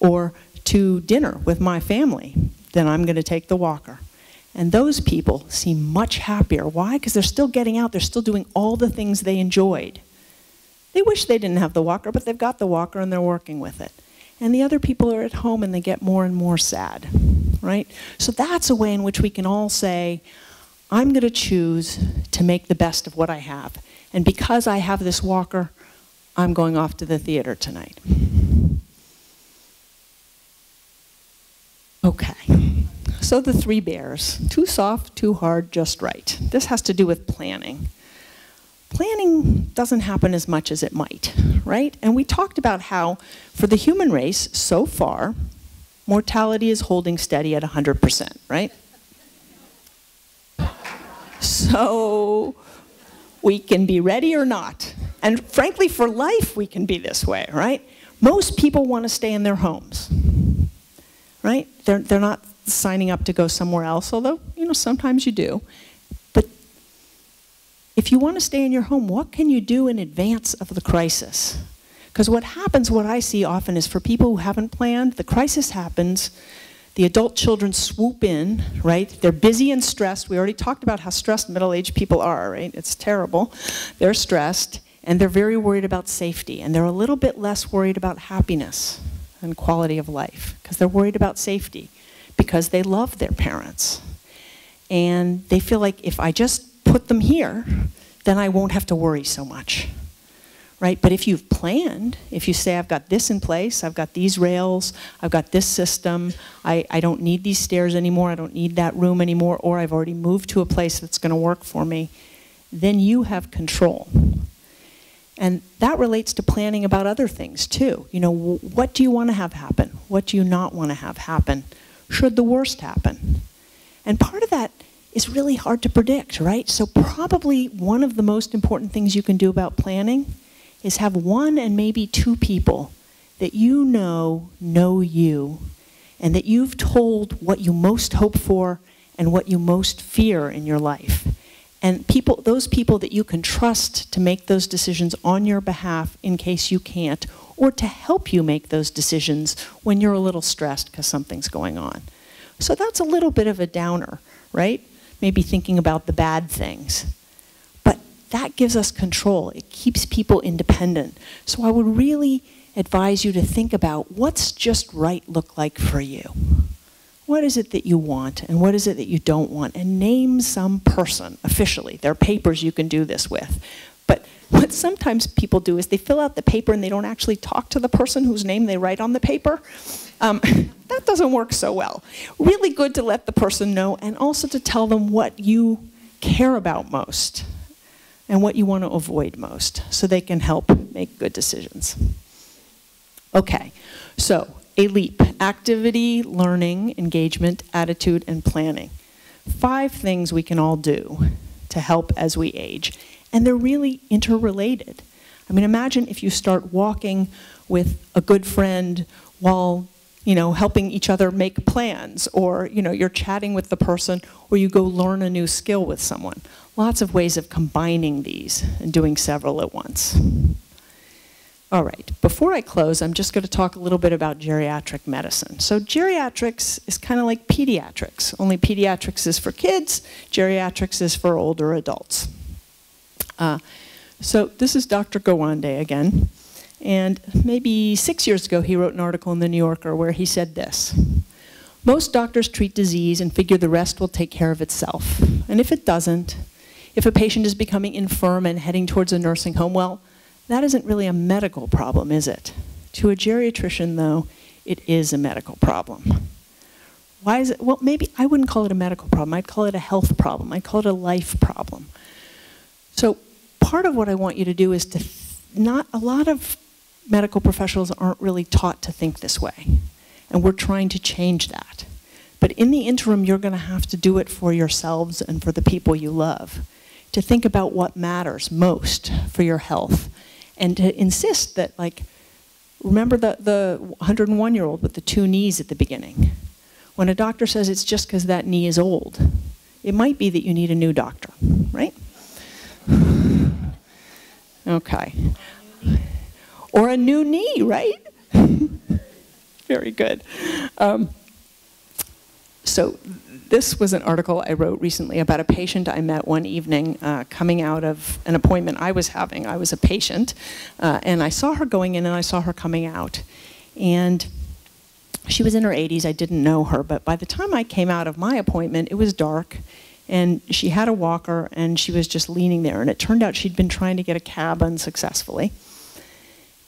or to dinner with my family, then I'm going to take the walker. And those people seem much happier. Why? Because they're still getting out, they're still doing all the things they enjoyed. They wish they didn't have the walker, but they've got the walker and they're working with it. And the other people are at home and they get more and more sad, right? So that's a way in which we can all say, I'm going to choose to make the best of what I have. And because I have this walker, I'm going off to the theater tonight. Okay, so the three bears, too soft, too hard, just right. This has to do with planning. Planning doesn't happen as much as it might, right? And we talked about how for the human race, so far, mortality is holding steady at 100%, right? So we can be ready or not. And frankly, for life, we can be this way, right? Most people want to stay in their homes right? They're, they're not signing up to go somewhere else, although, you know, sometimes you do. If you want to stay in your home, what can you do in advance of the crisis? Because what happens, what I see often is for people who haven't planned, the crisis happens, the adult children swoop in, right? They're busy and stressed. We already talked about how stressed middle-aged people are, right? It's terrible. They're stressed, and they're very worried about safety, and they're a little bit less worried about happiness and quality of life because they're worried about safety because they love their parents. And they feel like if I just put them here, then I won't have to worry so much. Right? But if you've planned, if you say, I've got this in place, I've got these rails, I've got this system, I, I don't need these stairs anymore, I don't need that room anymore, or I've already moved to a place that's going to work for me, then you have control. And that relates to planning about other things too. You know, what do you want to have happen? What do you not want to have happen? Should the worst happen? And part of that is really hard to predict, right? So probably one of the most important things you can do about planning is have one and maybe two people that you know know you and that you've told what you most hope for and what you most fear in your life. And people, those people that you can trust to make those decisions on your behalf in case you can't, or to help you make those decisions when you're a little stressed because something's going on. So that's a little bit of a downer, right? Maybe thinking about the bad things. But that gives us control. It keeps people independent. So I would really advise you to think about what's just right look like for you. What is it that you want and what is it that you don't want? And name some person officially. There are papers you can do this with. But what sometimes people do is they fill out the paper and they don't actually talk to the person whose name they write on the paper. Um, that doesn't work so well. Really good to let the person know and also to tell them what you care about most and what you want to avoid most so they can help make good decisions. Okay, so a leap activity, learning, engagement, attitude, and planning. Five things we can all do to help as we age, and they're really interrelated. I mean, imagine if you start walking with a good friend while you know, helping each other make plans, or you know, you're chatting with the person, or you go learn a new skill with someone. Lots of ways of combining these and doing several at once. All right, before I close, I'm just going to talk a little bit about geriatric medicine. So geriatrics is kind of like pediatrics, only pediatrics is for kids, geriatrics is for older adults. Uh, so this is Dr. Gawande again. And maybe six years ago, he wrote an article in the New Yorker where he said this. Most doctors treat disease and figure the rest will take care of itself. And if it doesn't, if a patient is becoming infirm and heading towards a nursing home, well, that isn't really a medical problem, is it? To a geriatrician, though, it is a medical problem. Why is it? Well, maybe I wouldn't call it a medical problem. I'd call it a health problem. I'd call it a life problem. So part of what I want you to do is to not a lot of medical professionals aren't really taught to think this way. And we're trying to change that. But in the interim, you're going to have to do it for yourselves and for the people you love. To think about what matters most for your health. And to insist that, like, remember the, the 101 year old with the two knees at the beginning. When a doctor says it's just because that knee is old, it might be that you need a new doctor, right? Okay or a new knee, right? Very good. Um, so this was an article I wrote recently about a patient I met one evening uh, coming out of an appointment I was having. I was a patient, uh, and I saw her going in and I saw her coming out. And she was in her 80s. I didn't know her, but by the time I came out of my appointment, it was dark, and she had a walker, and she was just leaning there. And it turned out she'd been trying to get a cab unsuccessfully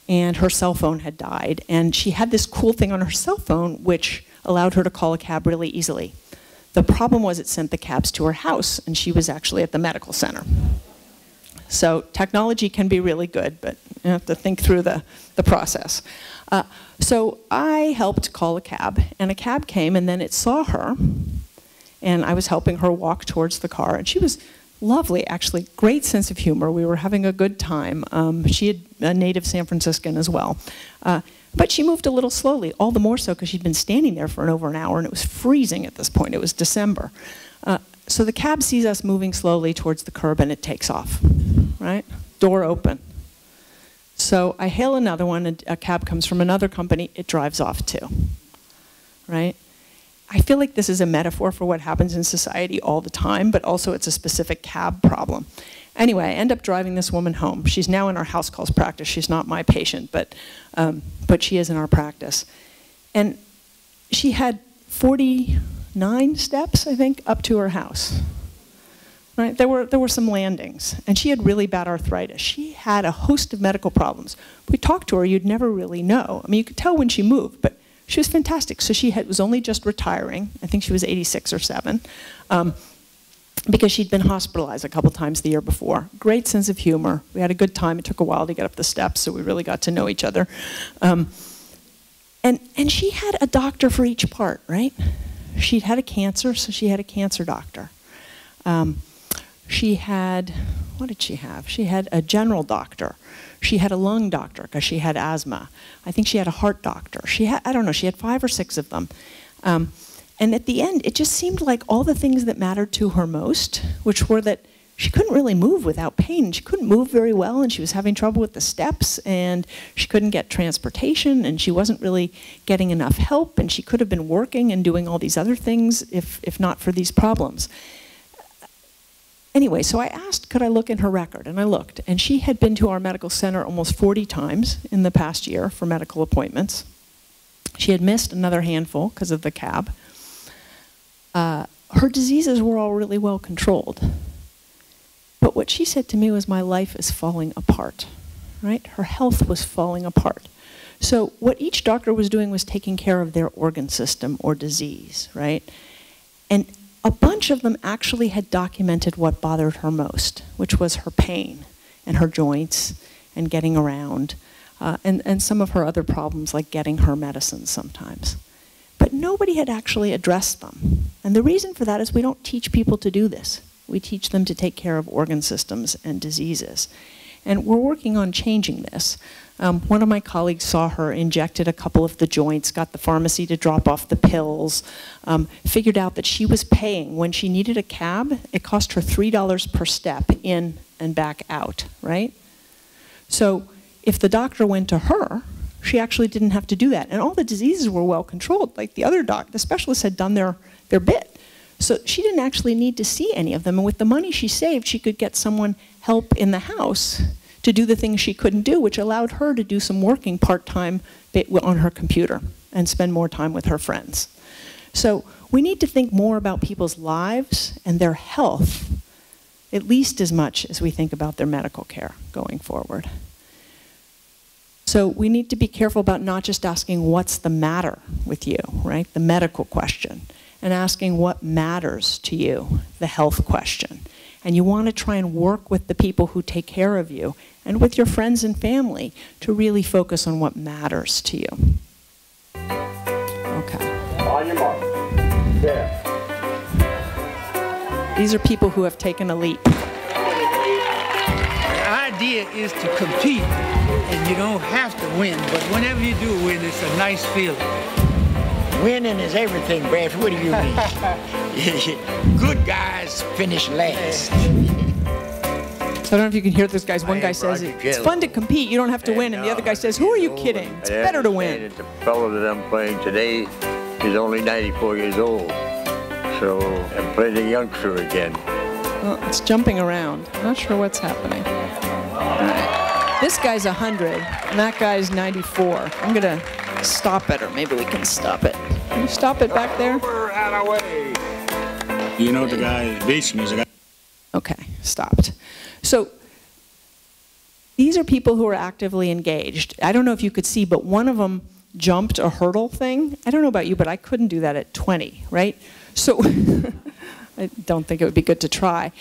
and her cell phone had died. And she had this cool thing on her cell phone which allowed her to call a cab really easily. The problem was it sent the cabs to her house, and she was actually at the medical center. So technology can be really good, but you have to think through the, the process. Uh, so I helped call a cab, and a cab came, and then it saw her, and I was helping her walk towards the car, and she was lovely, actually, great sense of humor. We were having a good time. Um, she had a native San Franciscan as well. Uh, but she moved a little slowly, all the more so because she'd been standing there for an over an hour and it was freezing at this point. It was December. Uh, so the cab sees us moving slowly towards the curb and it takes off, right? Door open. So I hail another one, a, a cab comes from another company, it drives off too, right? I feel like this is a metaphor for what happens in society all the time, but also it's a specific cab problem. Anyway, I end up driving this woman home. She's now in our house calls practice. She's not my patient, but, um, but she is in our practice. And she had 49 steps, I think, up to her house. Right? There, were, there were some landings, and she had really bad arthritis. She had a host of medical problems. We talked to her, you'd never really know. I mean, you could tell when she moved, but she was fantastic. So she had, was only just retiring. I think she was 86 or 7. Um, because she'd been hospitalized a couple times the year before. Great sense of humor. We had a good time. It took a while to get up the steps, so we really got to know each other. Um, and, and she had a doctor for each part, right? She'd had a cancer, so she had a cancer doctor. Um, she had, what did she have? She had a general doctor. She had a lung doctor because she had asthma. I think she had a heart doctor. She had, I don't know, she had five or six of them. Um, and at the end, it just seemed like all the things that mattered to her most, which were that she couldn't really move without pain. She couldn't move very well, and she was having trouble with the steps, and she couldn't get transportation, and she wasn't really getting enough help, and she could have been working and doing all these other things if, if not for these problems anyway, so I asked, could I look in her record? And I looked. And she had been to our medical center almost 40 times in the past year for medical appointments. She had missed another handful because of the cab. Uh, her diseases were all really well controlled. But what she said to me was, My life is falling apart, right? Her health was falling apart. So, what each doctor was doing was taking care of their organ system or disease, right? And a bunch of them actually had documented what bothered her most, which was her pain and her joints and getting around, uh, and, and some of her other problems like getting her medicines sometimes. But nobody had actually addressed them. And the reason for that is we don't teach people to do this. We teach them to take care of organ systems and diseases. And we're working on changing this. Um, one of my colleagues saw her, injected a couple of the joints, got the pharmacy to drop off the pills, um, figured out that she was paying when she needed a cab, it cost her $3 per step in and back out, right? So if the doctor went to her, she actually didn't have to do that. And all the diseases were well controlled. Like the other doc, the specialists had done their, their bit. So she didn't actually need to see any of them. And with the money she saved, she could get someone help in the house to do the things she couldn't do, which allowed her to do some working part-time on her computer and spend more time with her friends. So we need to think more about people's lives and their health at least as much as we think about their medical care going forward. So we need to be careful about not just asking what's the matter with you, right? The medical question, and asking what matters to you, the health question. And you want to try and work with the people who take care of you and with your friends and family to really focus on what matters to you. Okay. On your mark. There. These are people who have taken a leap. The idea is to compete, and you don't have to win, but whenever you do win, it's a nice feeling. Winning is everything, Brad. What do you mean? Good guys finish last. So I don't know if you can hear this, guys. One guy says Roger it's fun to compete. You don't have to win, and the other guy says, "Who are you kidding? It's better to win." The fellow that I'm playing today is only 94 years old. So I'm playing a youngster again. Well, it's jumping around. I'm not sure what's happening. This guy's 100, and that guy's 94. I'm gonna stop it, or maybe we can stop it. Can you stop it back there? You know the guy beats me is a guy. Okay, stopped. So these are people who are actively engaged. I don't know if you could see, but one of them jumped a hurdle thing. I don't know about you, but I couldn't do that at 20, right? So I don't think it would be good to try.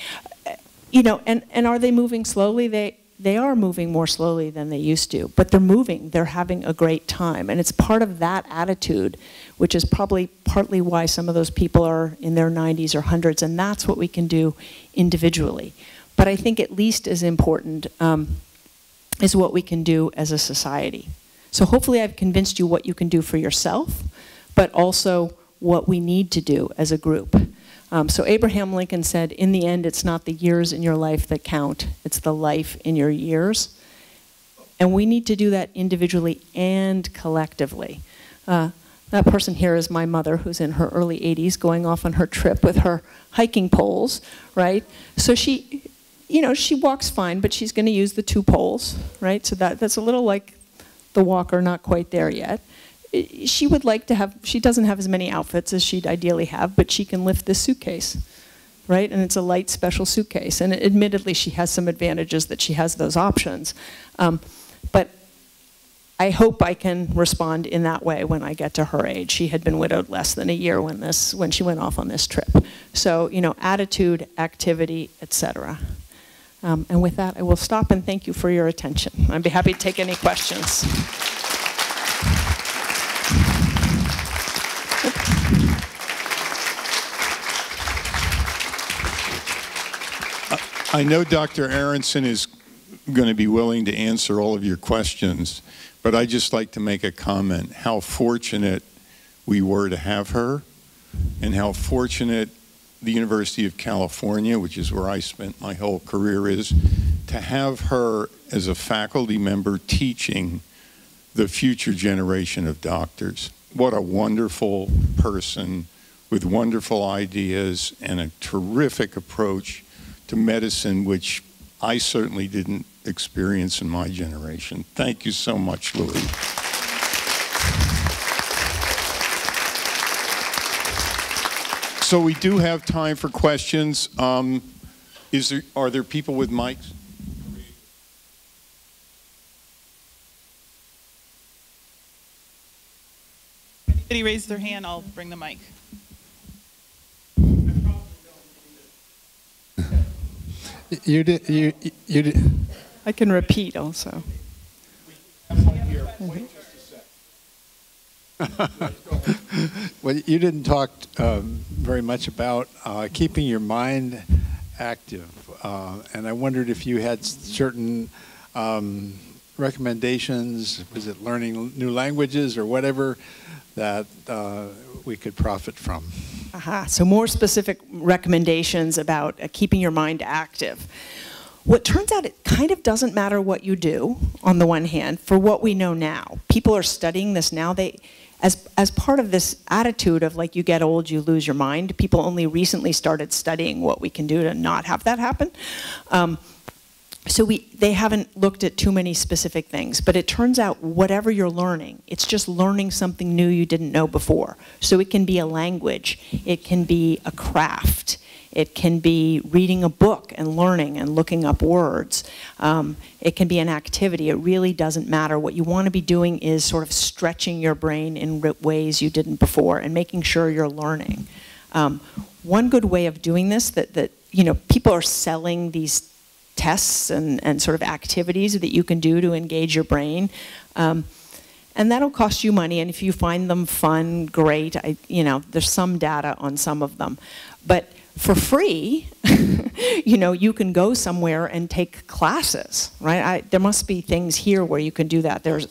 You know, and, and are they moving slowly? They, they are moving more slowly than they used to, but they're moving. They're having a great time. And it's part of that attitude, which is probably partly why some of those people are in their 90s or 100s, and that's what we can do individually. But I think at least as important um, is what we can do as a society. So hopefully I've convinced you what you can do for yourself, but also what we need to do as a group. Um, so Abraham Lincoln said, in the end, it's not the years in your life that count, it's the life in your years. And we need to do that individually and collectively. Uh, that person here is my mother, who's in her early 80s, going off on her trip with her hiking poles, right? So she, you know, she walks fine, but she's going to use the two poles, right? So that, that's a little like the walker, not quite there yet. She would like to have, she doesn't have as many outfits as she'd ideally have, but she can lift this suitcase, right? And it's a light special suitcase. And admittedly, she has some advantages that she has those options. Um, but I hope I can respond in that way when I get to her age. She had been widowed less than a year when this when she went off on this trip. So you know, attitude, activity, etc. Um, and with that, I will stop and thank you for your attention. I'd be happy to take any questions. I know Dr. Aronson is going to be willing to answer all of your questions, but I'd just like to make a comment how fortunate we were to have her and how fortunate the University of California, which is where I spent my whole career, is to have her as a faculty member teaching the future generation of doctors. What a wonderful person with wonderful ideas and a terrific approach to medicine, which I certainly didn't experience in my generation. Thank you so much, Louise. So we do have time for questions. Um, is there, are there people with mics? Anybody raise their hand, I'll bring the mic. You did. You you did. I can repeat also. well, you didn't talk um, very much about uh, keeping your mind active, uh, and I wondered if you had certain um, recommendations. Was it learning new languages or whatever that uh, we could profit from? Aha, so more specific recommendations about uh, keeping your mind active. What turns out it kind of doesn't matter what you do, on the one hand, for what we know now. People are studying this now. They, as, as part of this attitude of like you get old, you lose your mind, people only recently started studying what we can do to not have that happen. Um, so we, they haven't looked at too many specific things, but it turns out whatever you're learning, it's just learning something new you didn't know before. So it can be a language, it can be a craft, it can be reading a book and learning and looking up words. Um, it can be an activity. It really doesn't matter. What you want to be doing is sort of stretching your brain in ways you didn't before and making sure you're learning. Um, one good way of doing this that, that you know people are selling these tests and, and sort of activities that you can do to engage your brain. Um, and that'll cost you money, and if you find them fun, great. I, you know, there's some data on some of them. But for free, you know, you can go somewhere and take classes, right? I, there must be things here where you can do that. There's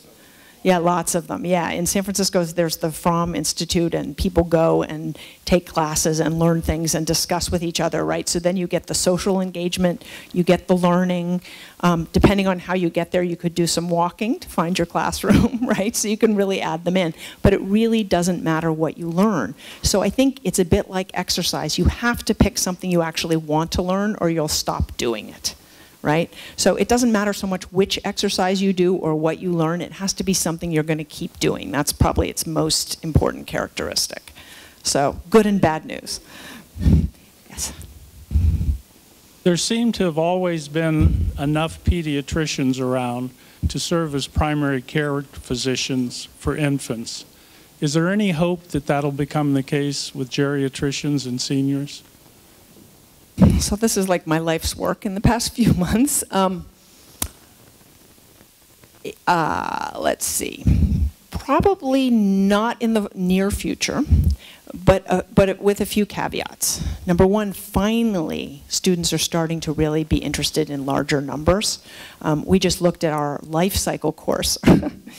yeah, lots of them. Yeah, in San Francisco, there's the Fromm Institute, and people go and take classes and learn things and discuss with each other, right? So then you get the social engagement, you get the learning. Um, depending on how you get there, you could do some walking to find your classroom, right? So you can really add them in. But it really doesn't matter what you learn. So I think it's a bit like exercise. You have to pick something you actually want to learn, or you'll stop doing it right? So it doesn't matter so much which exercise you do or what you learn, it has to be something you're going to keep doing. That's probably its most important characteristic. So good and bad news. Yes. There seem to have always been enough pediatricians around to serve as primary care physicians for infants. Is there any hope that that'll become the case with geriatricians and seniors? So this is like my life's work in the past few months. Um, uh, let's see. Probably not in the near future, but, uh, but with a few caveats. Number one, finally, students are starting to really be interested in larger numbers. Um, we just looked at our life cycle course.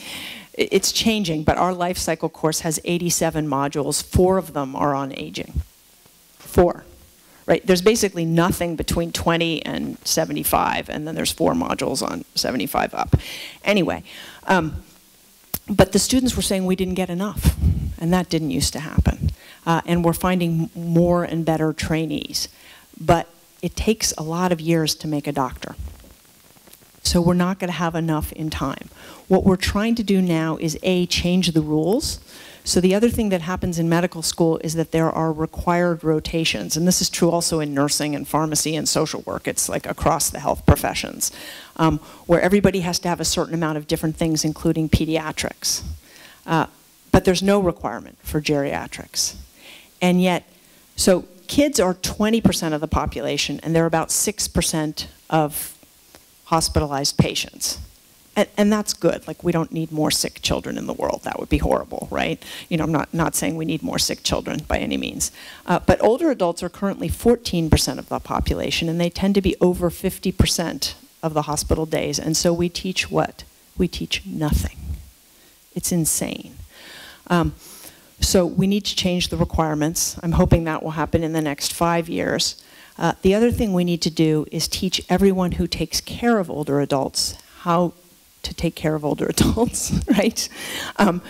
it's changing, but our life cycle course has 87 modules. Four of them are on aging. Four right? There's basically nothing between 20 and 75, and then there's four modules on 75 up. Anyway, um, but the students were saying we didn't get enough, and that didn't used to happen. Uh, and we're finding more and better trainees. But it takes a lot of years to make a doctor. So we're not going to have enough in time. What we're trying to do now is A, change the rules so the other thing that happens in medical school is that there are required rotations, and this is true also in nursing and pharmacy and social work. It's like across the health professions, um, where everybody has to have a certain amount of different things, including pediatrics. Uh, but there's no requirement for geriatrics. And yet, so kids are 20% of the population, and they're about 6% of hospitalized patients. And, and, that's good. Like we don't need more sick children in the world. That would be horrible, right? You know, I'm not, not saying we need more sick children by any means. Uh, but older adults are currently 14% of the population, and they tend to be over 50% of the hospital days. And so we teach what? We teach nothing. It's insane. Um, so we need to change the requirements. I'm hoping that will happen in the next five years. Uh, the other thing we need to do is teach everyone who takes care of older adults how to take care of older adults, right? Um,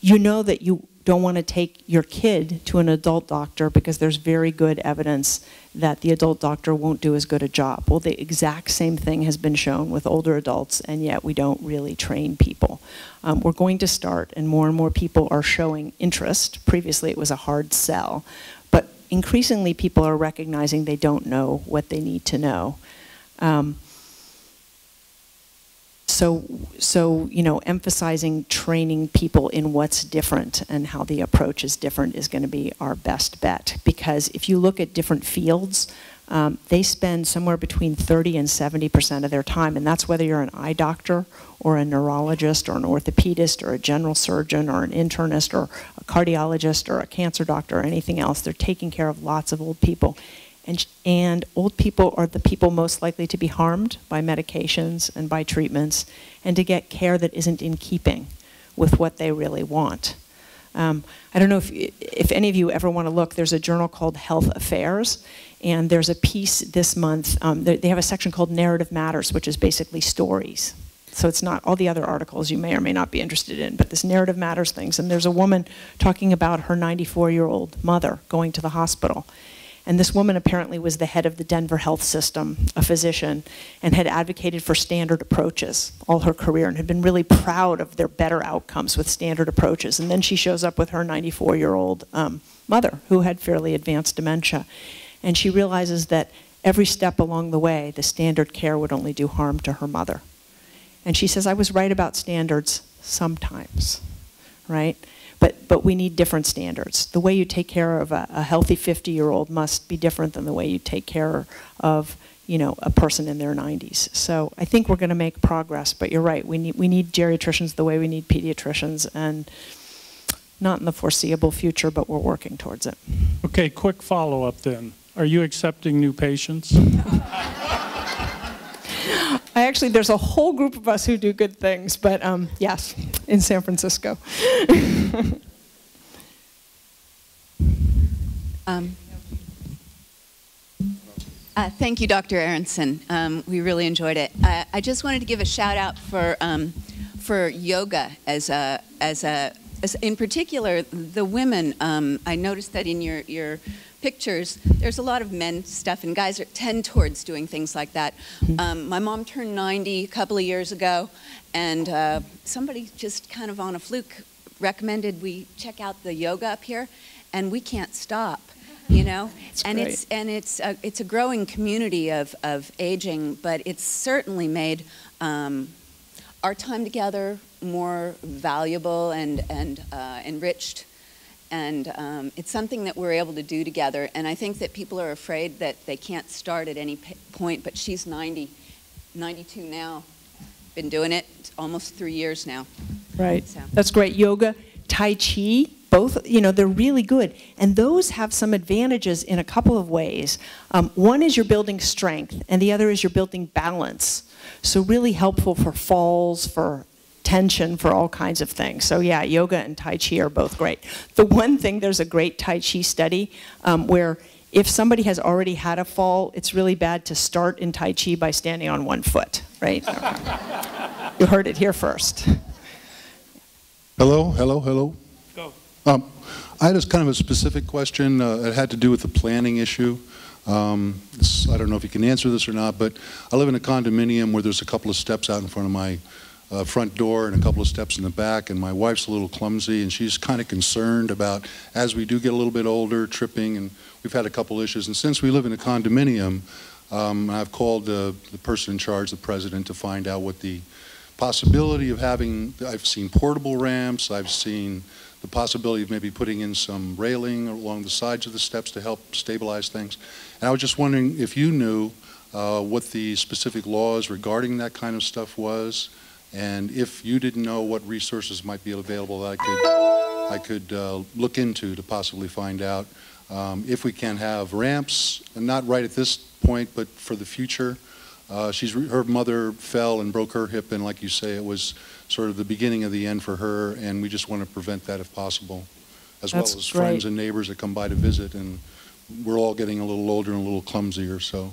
you know that you don't want to take your kid to an adult doctor because there's very good evidence that the adult doctor won't do as good a job. Well, the exact same thing has been shown with older adults, and yet we don't really train people. Um, we're going to start, and more and more people are showing interest. Previously, it was a hard sell. But increasingly, people are recognizing they don't know what they need to know. Um, so, so you know, emphasizing training people in what's different and how the approach is different is going to be our best bet. Because if you look at different fields, um, they spend somewhere between 30 and 70 percent of their time, and that's whether you're an eye doctor or a neurologist or an orthopedist or a general surgeon or an internist or a cardiologist or a cancer doctor or anything else. They're taking care of lots of old people. And, and old people are the people most likely to be harmed by medications and by treatments and to get care that isn't in keeping with what they really want. Um, I don't know if, if any of you ever want to look, there's a journal called Health Affairs, and there's a piece this month, um, they have a section called Narrative Matters, which is basically stories. So it's not all the other articles you may or may not be interested in, but this Narrative Matters things. And there's a woman talking about her 94 year old mother going to the hospital. And this woman apparently was the head of the Denver health system, a physician, and had advocated for standard approaches all her career and had been really proud of their better outcomes with standard approaches. And then she shows up with her 94 year old um, mother who had fairly advanced dementia. And she realizes that every step along the way, the standard care would only do harm to her mother. And she says, I was right about standards sometimes, right? But, but we need different standards. The way you take care of a, a healthy 50-year-old must be different than the way you take care of you know, a person in their 90s. So I think we're going to make progress, but you're right. We need, we need geriatricians the way we need pediatricians, and not in the foreseeable future, but we're working towards it. Okay, quick follow-up then. Are you accepting new patients? I actually, there's a whole group of us who do good things, but um, yes, in San Francisco. um, uh, thank you, Dr. Aronson. Um, we really enjoyed it. Uh, I just wanted to give a shout out for um, for yoga as a as a in particular the women. Um, I noticed that in your your pictures, there's a lot of men stuff, and guys are, tend towards doing things like that. Mm-hmm. Um, my mom turned 90 a couple of years ago, and uh, somebody just kind of on a fluke recommended we check out the yoga up here, and we can't stop. You know, and great. it's and it's a, it's a growing community of, of aging, but it's certainly made um, our time together more valuable and and uh, enriched and um, it's something that we're able to do together. And I think that people are afraid that they can't start at any point, but she's 90, 92 now. Been doing it almost three years now. Right. So. That's great. Yoga, Tai Chi, both, you know, they're really good. And those have some advantages in a couple of ways. Um, one is you're building strength, and the other is you're building balance. So really helpful for falls, for tension for all kinds of things. So yeah, yoga and Tai Chi are both great. The one thing, there's a great Tai Chi study um, where if somebody has already had a fall, it's really bad to start in Tai Chi by standing on one foot, right? you heard it here first. Hello, hello, hello. Go. Um, I had a kind of a specific question. Uh, it had to do with the planning issue. Um, this, I don't know if you can answer this or not, but I live in a condominium where there's a couple of steps out in front of my uh, front door and a couple of steps in the back, and my wife's a little clumsy, and she's kind of concerned about as we do get a little bit older, tripping, and we've had a couple issues. And since we live in a condominium, um, I've called uh, the person in charge, the president, to find out what the possibility of having. I've seen portable ramps. I've seen the possibility of maybe putting in some railing along the sides of the steps to help stabilize things. And I was just wondering if you knew uh, what the specific laws regarding that kind of stuff was and if you didn't know what resources might be available that I could, I could uh, look into to possibly find out um, if we can have ramps, and not right at this point, but for the future. Uh, she's her mother fell and broke her hip, and like you say, it was sort of the beginning of the end for her, and we just want to prevent that if possible, as That's well as great. friends and neighbors that come by to visit, and we're all getting a little older and a little clumsier, so.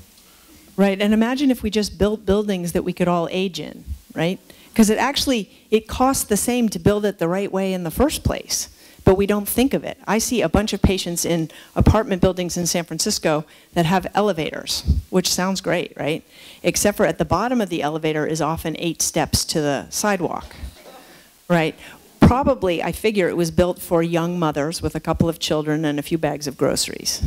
Right, and imagine if we just built buildings that we could all age in, right? Because it actually it costs the same to build it the right way in the first place but we don't think of it. I see a bunch of patients in apartment buildings in San Francisco that have elevators, which sounds great, right? Except for at the bottom of the elevator is often eight steps to the sidewalk, right? Probably, I figure it was built for young mothers with a couple of children and a few bags of groceries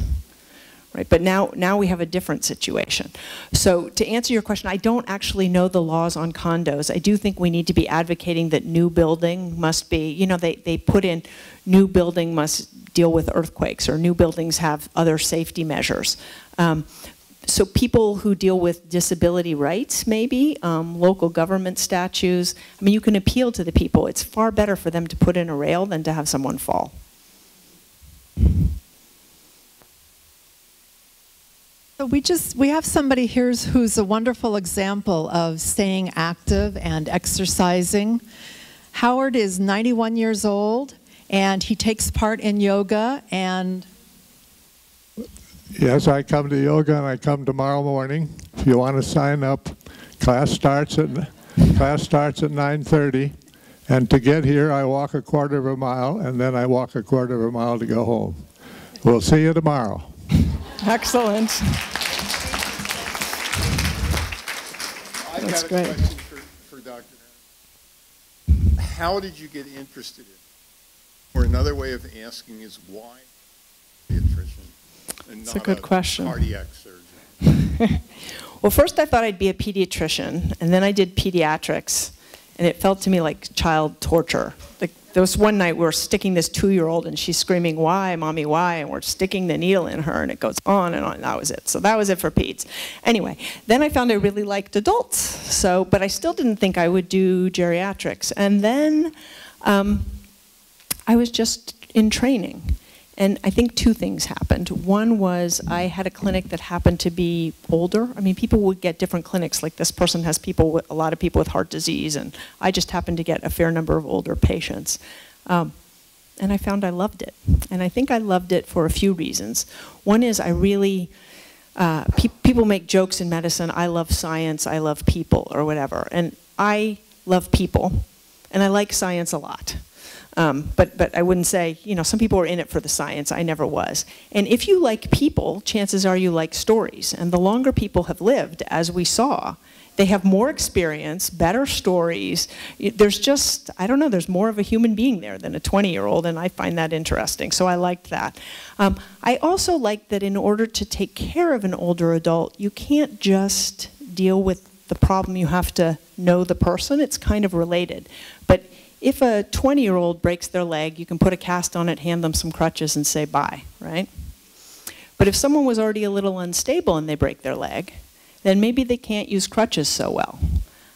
right? But now, now we have a different situation. So to answer your question, I don't actually know the laws on condos. I do think we need to be advocating that new building must be, you know, they, they put in new building must deal with earthquakes or new buildings have other safety measures. Um, so people who deal with disability rights, maybe, um, local government statutes, I mean, you can appeal to the people. It's far better for them to put in a rail than to have someone fall. So we just we have somebody here who's a wonderful example of staying active and exercising. Howard is 91 years old and he takes part in yoga and Yes, I come to yoga and I come tomorrow morning. If you want to sign up, class starts at class starts at 9:30 and to get here I walk a quarter of a mile and then I walk a quarter of a mile to go home. We'll see you tomorrow. Excellent. I've That's got great. question for, for Dr. How did you get interested in it? Or another way of asking is why pediatrician and That's a not good question. cardiac surgeon? Well, first I thought I'd be a pediatrician, and then I did pediatrics, and it felt to me like child torture. Like was one night we were sticking this two-year-old, and she's screaming, "Why, mommy, why?" And we're sticking the needle in her, and it goes on and on. And that was it. So that was it for peds. Anyway, then I found I really liked adults. So, but I still didn't think I would do geriatrics, and then um, I was just in training. And I think two things happened. One was I had a clinic that happened to be older. I mean, people would get different clinics. Like this person has people, with, a lot of people with heart disease, and I just happened to get a fair number of older patients. Um, and I found I loved it. And I think I loved it for a few reasons. One is I really, uh, pe- people make jokes in medicine. I love science. I love people, or whatever. And I love people, and I like science a lot. Um, but, but I wouldn't say, you know, some people are in it for the science. I never was. And if you like people, chances are you like stories. And the longer people have lived, as we saw, they have more experience, better stories. There's just, I don't know, there's more of a human being there than a 20 year old, and I find that interesting. So I liked that. Um, I also liked that in order to take care of an older adult, you can't just deal with the problem, you have to know the person. It's kind of related. But if a 20 year old breaks their leg, you can put a cast on it, hand them some crutches, and say bye, right? But if someone was already a little unstable and they break their leg, then maybe they can't use crutches so well.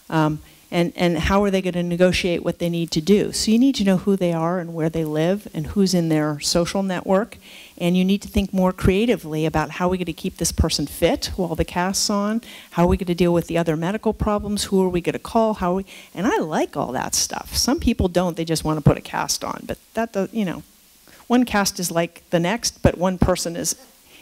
Um, and, and how are they going to negotiate what they need to do? So you need to know who they are and where they live and who's in their social network. And you need to think more creatively about how we're going to keep this person fit while the cast's on. How are we going to deal with the other medical problems? Who are we going to call? How are we? And I like all that stuff. Some people don't. They just want to put a cast on. But that, does, you know, one cast is like the next, but one person is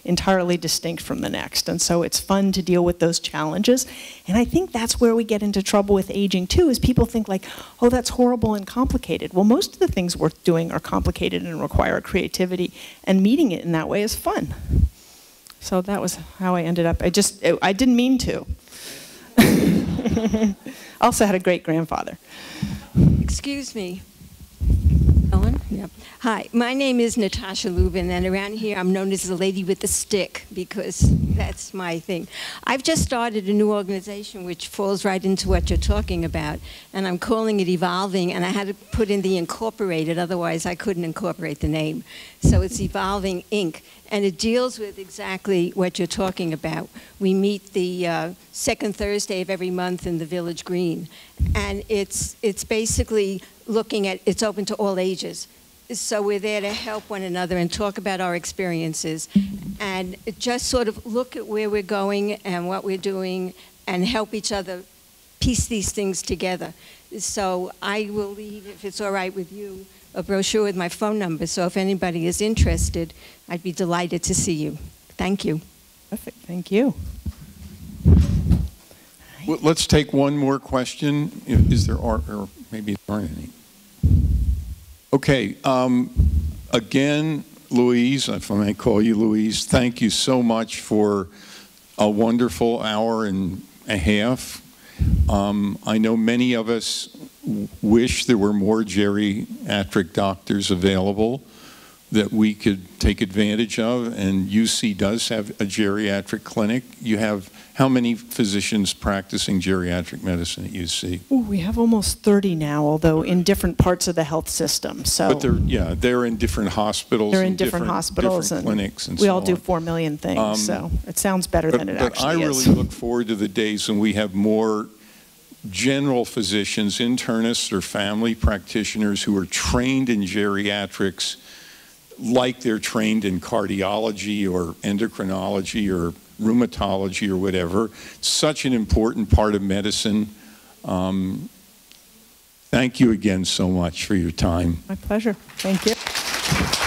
entirely distinct from the next. And so it's fun to deal with those challenges. And I think that's where we get into trouble with aging too, is people think like, oh, that's horrible and complicated. Well, most of the things worth doing are complicated and require creativity, and meeting it in that way is fun. So that was how I ended up. I just, I didn't mean to. also had a great grandfather. Excuse me. Hi, my name is Natasha Lubin, and around here I'm known as the lady with the stick because that's my thing. I've just started a new organization which falls right into what you're talking about, and I'm calling it Evolving, and I had to put in the incorporated, otherwise I couldn't incorporate the name. So it's Evolving Inc., and it deals with exactly what you're talking about. We meet the uh, second Thursday of every month in the Village Green, and it's it's basically looking at it's open to all ages. So we're there to help one another and talk about our experiences, and just sort of look at where we're going and what we're doing, and help each other piece these things together. So I will leave, if it's all right with you, a brochure with my phone number. So if anybody is interested, I'd be delighted to see you. Thank you. Perfect. Thank you. Well, Let's take one more question. Is there, or or maybe there aren't any? Okay, um, again, Louise, if I may call you Louise, thank you so much for a wonderful hour and a half. Um, I know many of us wish there were more geriatric doctors available that we could take advantage of, and UC does have a geriatric clinic. You have how many physicians practicing geriatric medicine at UC? Ooh, we have almost 30 now, although in different parts of the health system. So But they're, yeah, they're in different hospitals. they're in and different, hospitals different and clinics and we so all do on. 4 million things. Um, so it sounds better But, than it but I actually really look forward to the days when we have more general physicians, internists, or family practitioners who are trained in geriatrics like they're trained in cardiology or endocrinology or rheumatology or whatever. Such an important part of medicine. Um, thank you again so much for your time. My pleasure. Thank you.